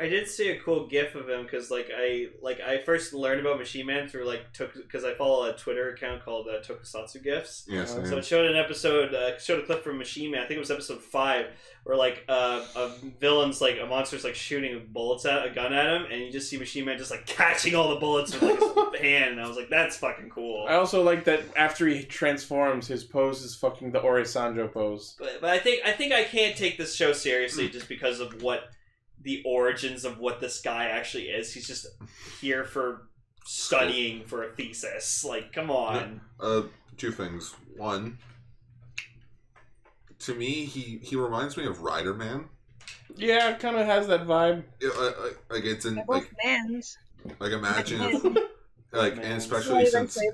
I did see a cool GIF of him because, like, I like I first learned about Machine Man through like took because I follow a Twitter account called uh, Tokusatsu GIFs. Yes. Uh, So it showed an episode, uh, showed a clip from Machine Man. I think it was episode five, where like uh, a villain's like a monster's like shooting bullets at a gun at him, and you just see Machine Man just like catching all the bullets with like his hand, and I was like, that's fucking cool. I also like that after he transforms, his pose is fucking the Ore Sanjou pose. But, but I think I think I can't take this show seriously just because of what the origins of what this guy actually is. He's just here for studying for a thesis. Like, come on. Uh, two things. One, to me, he he reminds me of Rider Man. Yeah, kind of has that vibe. Yeah, I- I- like it's in They're like both mans. like imagine if like and especially did since say?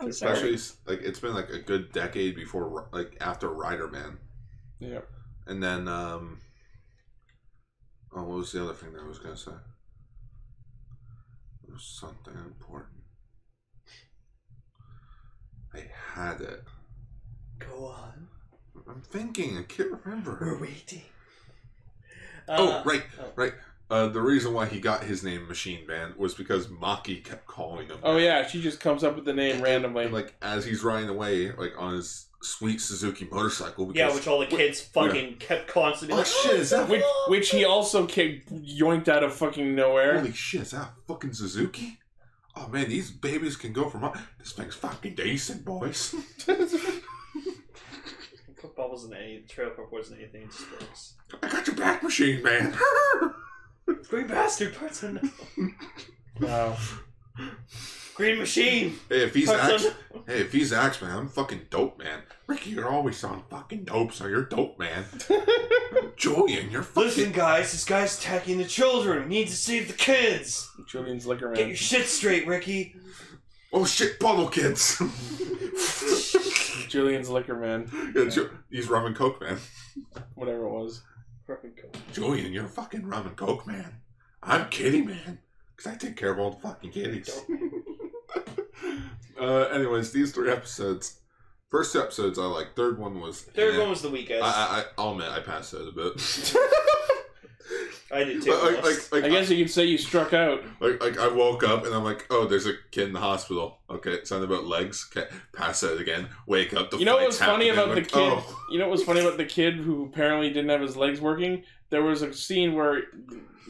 I'm sorry. especially s- like it's been like a good decade before like after Rider Man, Yeah. and then um. Oh, what was the other thing that I was gonna say? It was something important. I had it. Go on. I'm thinking. I can't remember. We're waiting. Oh, Uh, right, oh. right. Uh, the reason why he got his name Machine Man was because Maki kept calling him. Oh that. yeah, she just comes up with the name randomly. And, like as he's riding away, like on his sweet Suzuki motorcycle. Because, Yeah, which all the kids fucking kept constantly Oh like, shit! Is that which, which he also kicked yoinked out of fucking nowhere. holy shit? Is that fucking Suzuki? Oh man, these babies can go from this thing's fucking decent, boys. Put bubbles in any trail park wasn't anything, it just works. I got your back, Machine Man. Green bastard parts unknown. Wow. Green machine. hey, if he's Parts Axe, hey, if he's Axe Man, I'm fucking dope, man. Ricky, you're always on fucking dope, so you're dope, man. Julian, you're fucking. Listen, guys, this guy's attacking the children. We need to save the kids. Julian's liquor man. Get your shit straight, Ricky. Oh shit, Bottle Kids. Julian's liquor man. yeah, Ju- he's rum and coke, man. Whatever it was. Crap coke. Julian, you're fucking rum and coke, man. I'm kitty, man. Because I take care of all the fucking kitties. uh, anyways, these three episodes. First two episodes I like. Third one was. Third eh. one was the weakest. I, I, I, I'll admit, I passed out a bit. I did too. like, like, like, I guess you could say you struck out. like, like, I woke up and I'm like, oh, there's a kid in the hospital. Okay, something about legs. Okay, pass out again. Wake up. The You know what was funny happening. about the kid? oh. You know what was funny about the kid who apparently didn't have his legs working? There was a scene where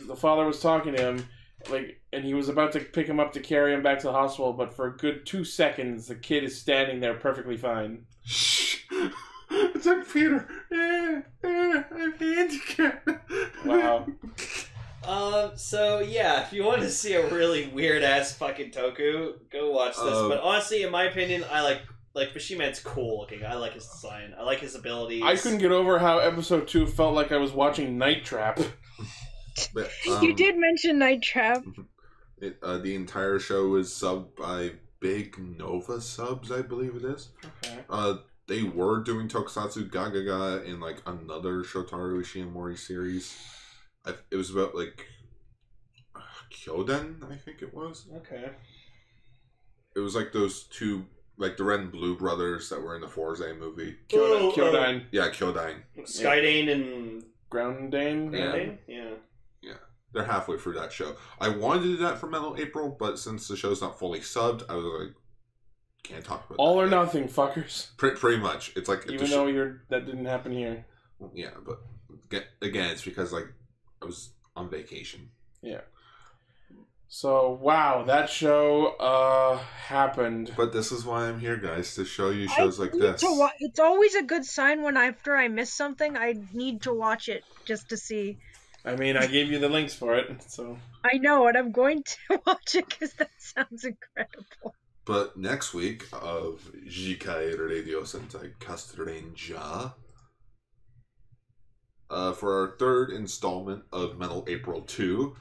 the father was talking to him, like, and he was about to pick him up to carry him back to the hospital, but for a good two seconds, the kid is standing there perfectly fine. Shh. It's like Peter. Eh, eh, I'm handicapped. Wow. Um, so yeah, if you want to see a really weird ass fucking Toku, go watch this. Um, but honestly, in my opinion, I like like Fishiman's cool looking. I like his design. I like his abilities. I couldn't get over how episode two felt like I was watching Night Trap. But, you um, did mention Night Trap. It, uh, the entire show is subbed by Big Nova Subs, I believe it is. Okay. Uh, they were doing Tokusatsu Gagaga in like another Shotaro Ishinomori series. I, it was about like uh, Kyodain, I think it was. Okay. It was like those two, like the Red and Blue brothers that were in the Fourze movie. Kyodain, Oh, Kyodain Yeah, Kyodain. Skydain and Grandain. Yeah. Grandain? Yeah. They're halfway through that show. I wanted to do that for Metal April, but since the show's not fully subbed, I was like, can't talk about All that or yet. nothing, fuckers. Pretty, pretty much. It's like if the Even sh- though you're that didn't happen here. yeah, but again, it's because like I was on vacation. Yeah. So wow, that show uh happened. But this is why I'm here, guys, to show you shows I like this. wa- it's always a good sign when after I miss something, I need to watch it just to see. I mean, I gave you the links for it, so I know, and I'm going to watch it because that sounds incredible. But next week of Jikai Radio Sentai Castranger, uh, for our third installment of Metal April 2,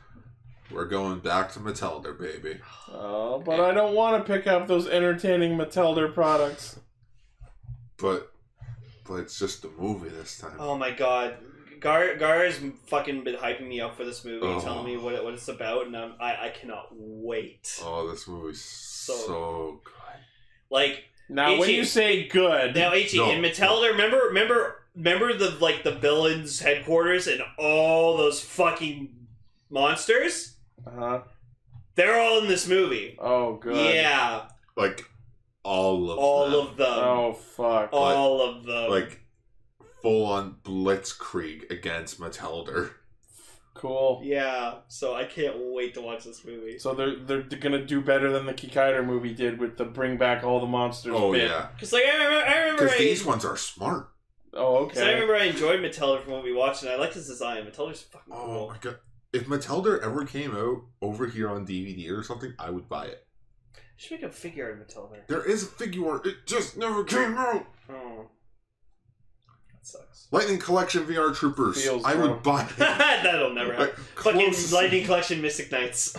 we're going back to Metalder, baby. Oh, but I don't want to pick up those entertaining Metalder products. But but it's just a movie this time. Oh my god. Gar Gar has fucking been hyping me up for this movie, Oh. telling me what it, what it's about, and I'm, I I cannot wait. Oh, this movie's so, So- good. Like Now, when you say good, now, Ichi No. and Metalder, remember remember remember the like the villains' headquarters and all those fucking monsters. uh-huh. They're all in this movie. oh good, Yeah, Like all of all them. of them. Oh fuck, all of them. like full on blitzkrieg against Metalder. cool. yeah. So I can't wait to watch this movie. So they're they're gonna do better than the Kikaider movie did with the bring back all the monsters. Oh bit. yeah, Because like I remember, I remember because I, these ones are smart. Oh okay. I remember I enjoyed Metalder from what we watched, and I liked his design. Metalder's fucking Oh cool. my god! If Metalder ever came out over here on DVD or something, I would buy it. You should make a figure of Metalder. There is a figure. It just never came out. Oh, that sucks. Lightning Collection VR Troopers. Feels, I bro. would buy it. That'll never happen. Like, Fucking close- Lightning Collection Mystic Knights.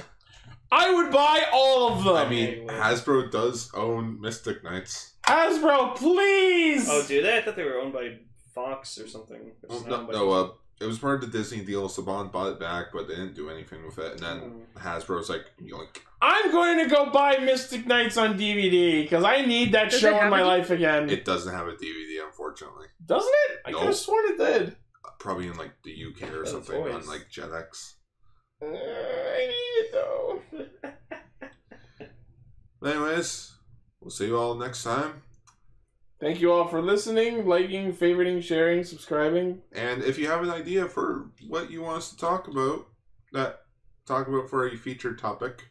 I would buy all of them. I mean, Anyway. Hasbro does own Mystic Knights. Hasbro, please. Oh, do they? I thought they were owned by Fox or something. Or Well, no, by- no uh, it was part of the Disney deal. Saban bought it back, but they didn't do anything with it. And then Hasbro's like, yoink. I'm going to go buy Mystic Knights on DVD because I need that Does it show in have my a- life again. It doesn't have a DVD, unfortunately. Doesn't it? I No. could have sworn it did. Probably in like the UK or Yeah, something toys. on like JetX. Uh, I need it though. Anyways, we'll see you all next time. Thank you all for listening, liking, favoriting, sharing, subscribing. And if you have an idea for what you want us to talk about, that talk about for a featured topic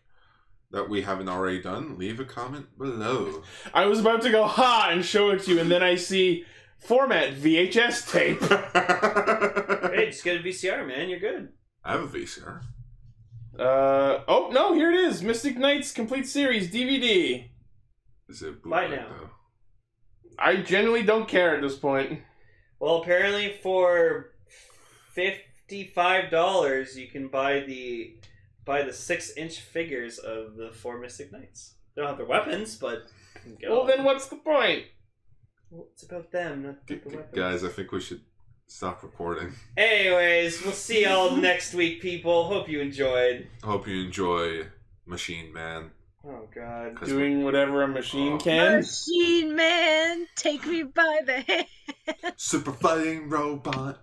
that we haven't already done, leave a comment below. I was about to go ha and show it to you, and then I see format VHS tape. Hey, just get a VCR, man. You're good. I have a VCR. Uh oh no, here it is, Mystic Knights Complete Series DVD. Is it Buy bootleg, now. though? I genuinely don't care at this point. Well, apparently for fifty-five dollars, you can buy the buy the six-inch figures of the four Mystic Knights. They don't have their weapons, but you Well all- then, what's the point? Well, it's about them, not G- the g- weapons. Guys, I think we should stop recording. Anyways, we'll see y'all next week, people. Hope you enjoyed. Hope you enjoy Machine Man. Oh God. 'cause Doing whatever a machine Oh. can. Machine Man, take me by the hand. Super Fighting Robot.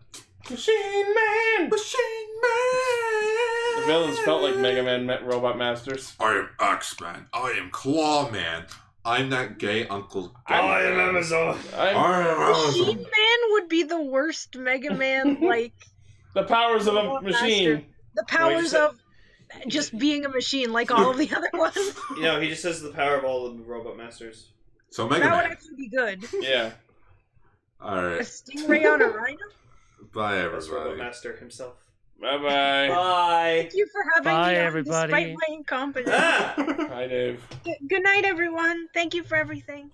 Machine Man. Machine man. The villains felt like Mega Man met Robot Masters. I am X Man. I am Claw Man. I'm that gay Uncle. I am Amazon. I'm I am Machine Amazon. Man would be the worst Mega Man, like the powers of a Robot machine. the powers said- of just being a machine, like all of the other ones. You know, he just has the power of all the robot masters. So Mega that would actually be good. Yeah. All right. A stingray on a rhino. Bye, That's robot everybody. master himself. Bye bye. Bye. Thank you for having Bye, me on everybody. despite my incompetence. Ah! Hi, Dave. Good night, everyone. Thank you for everything.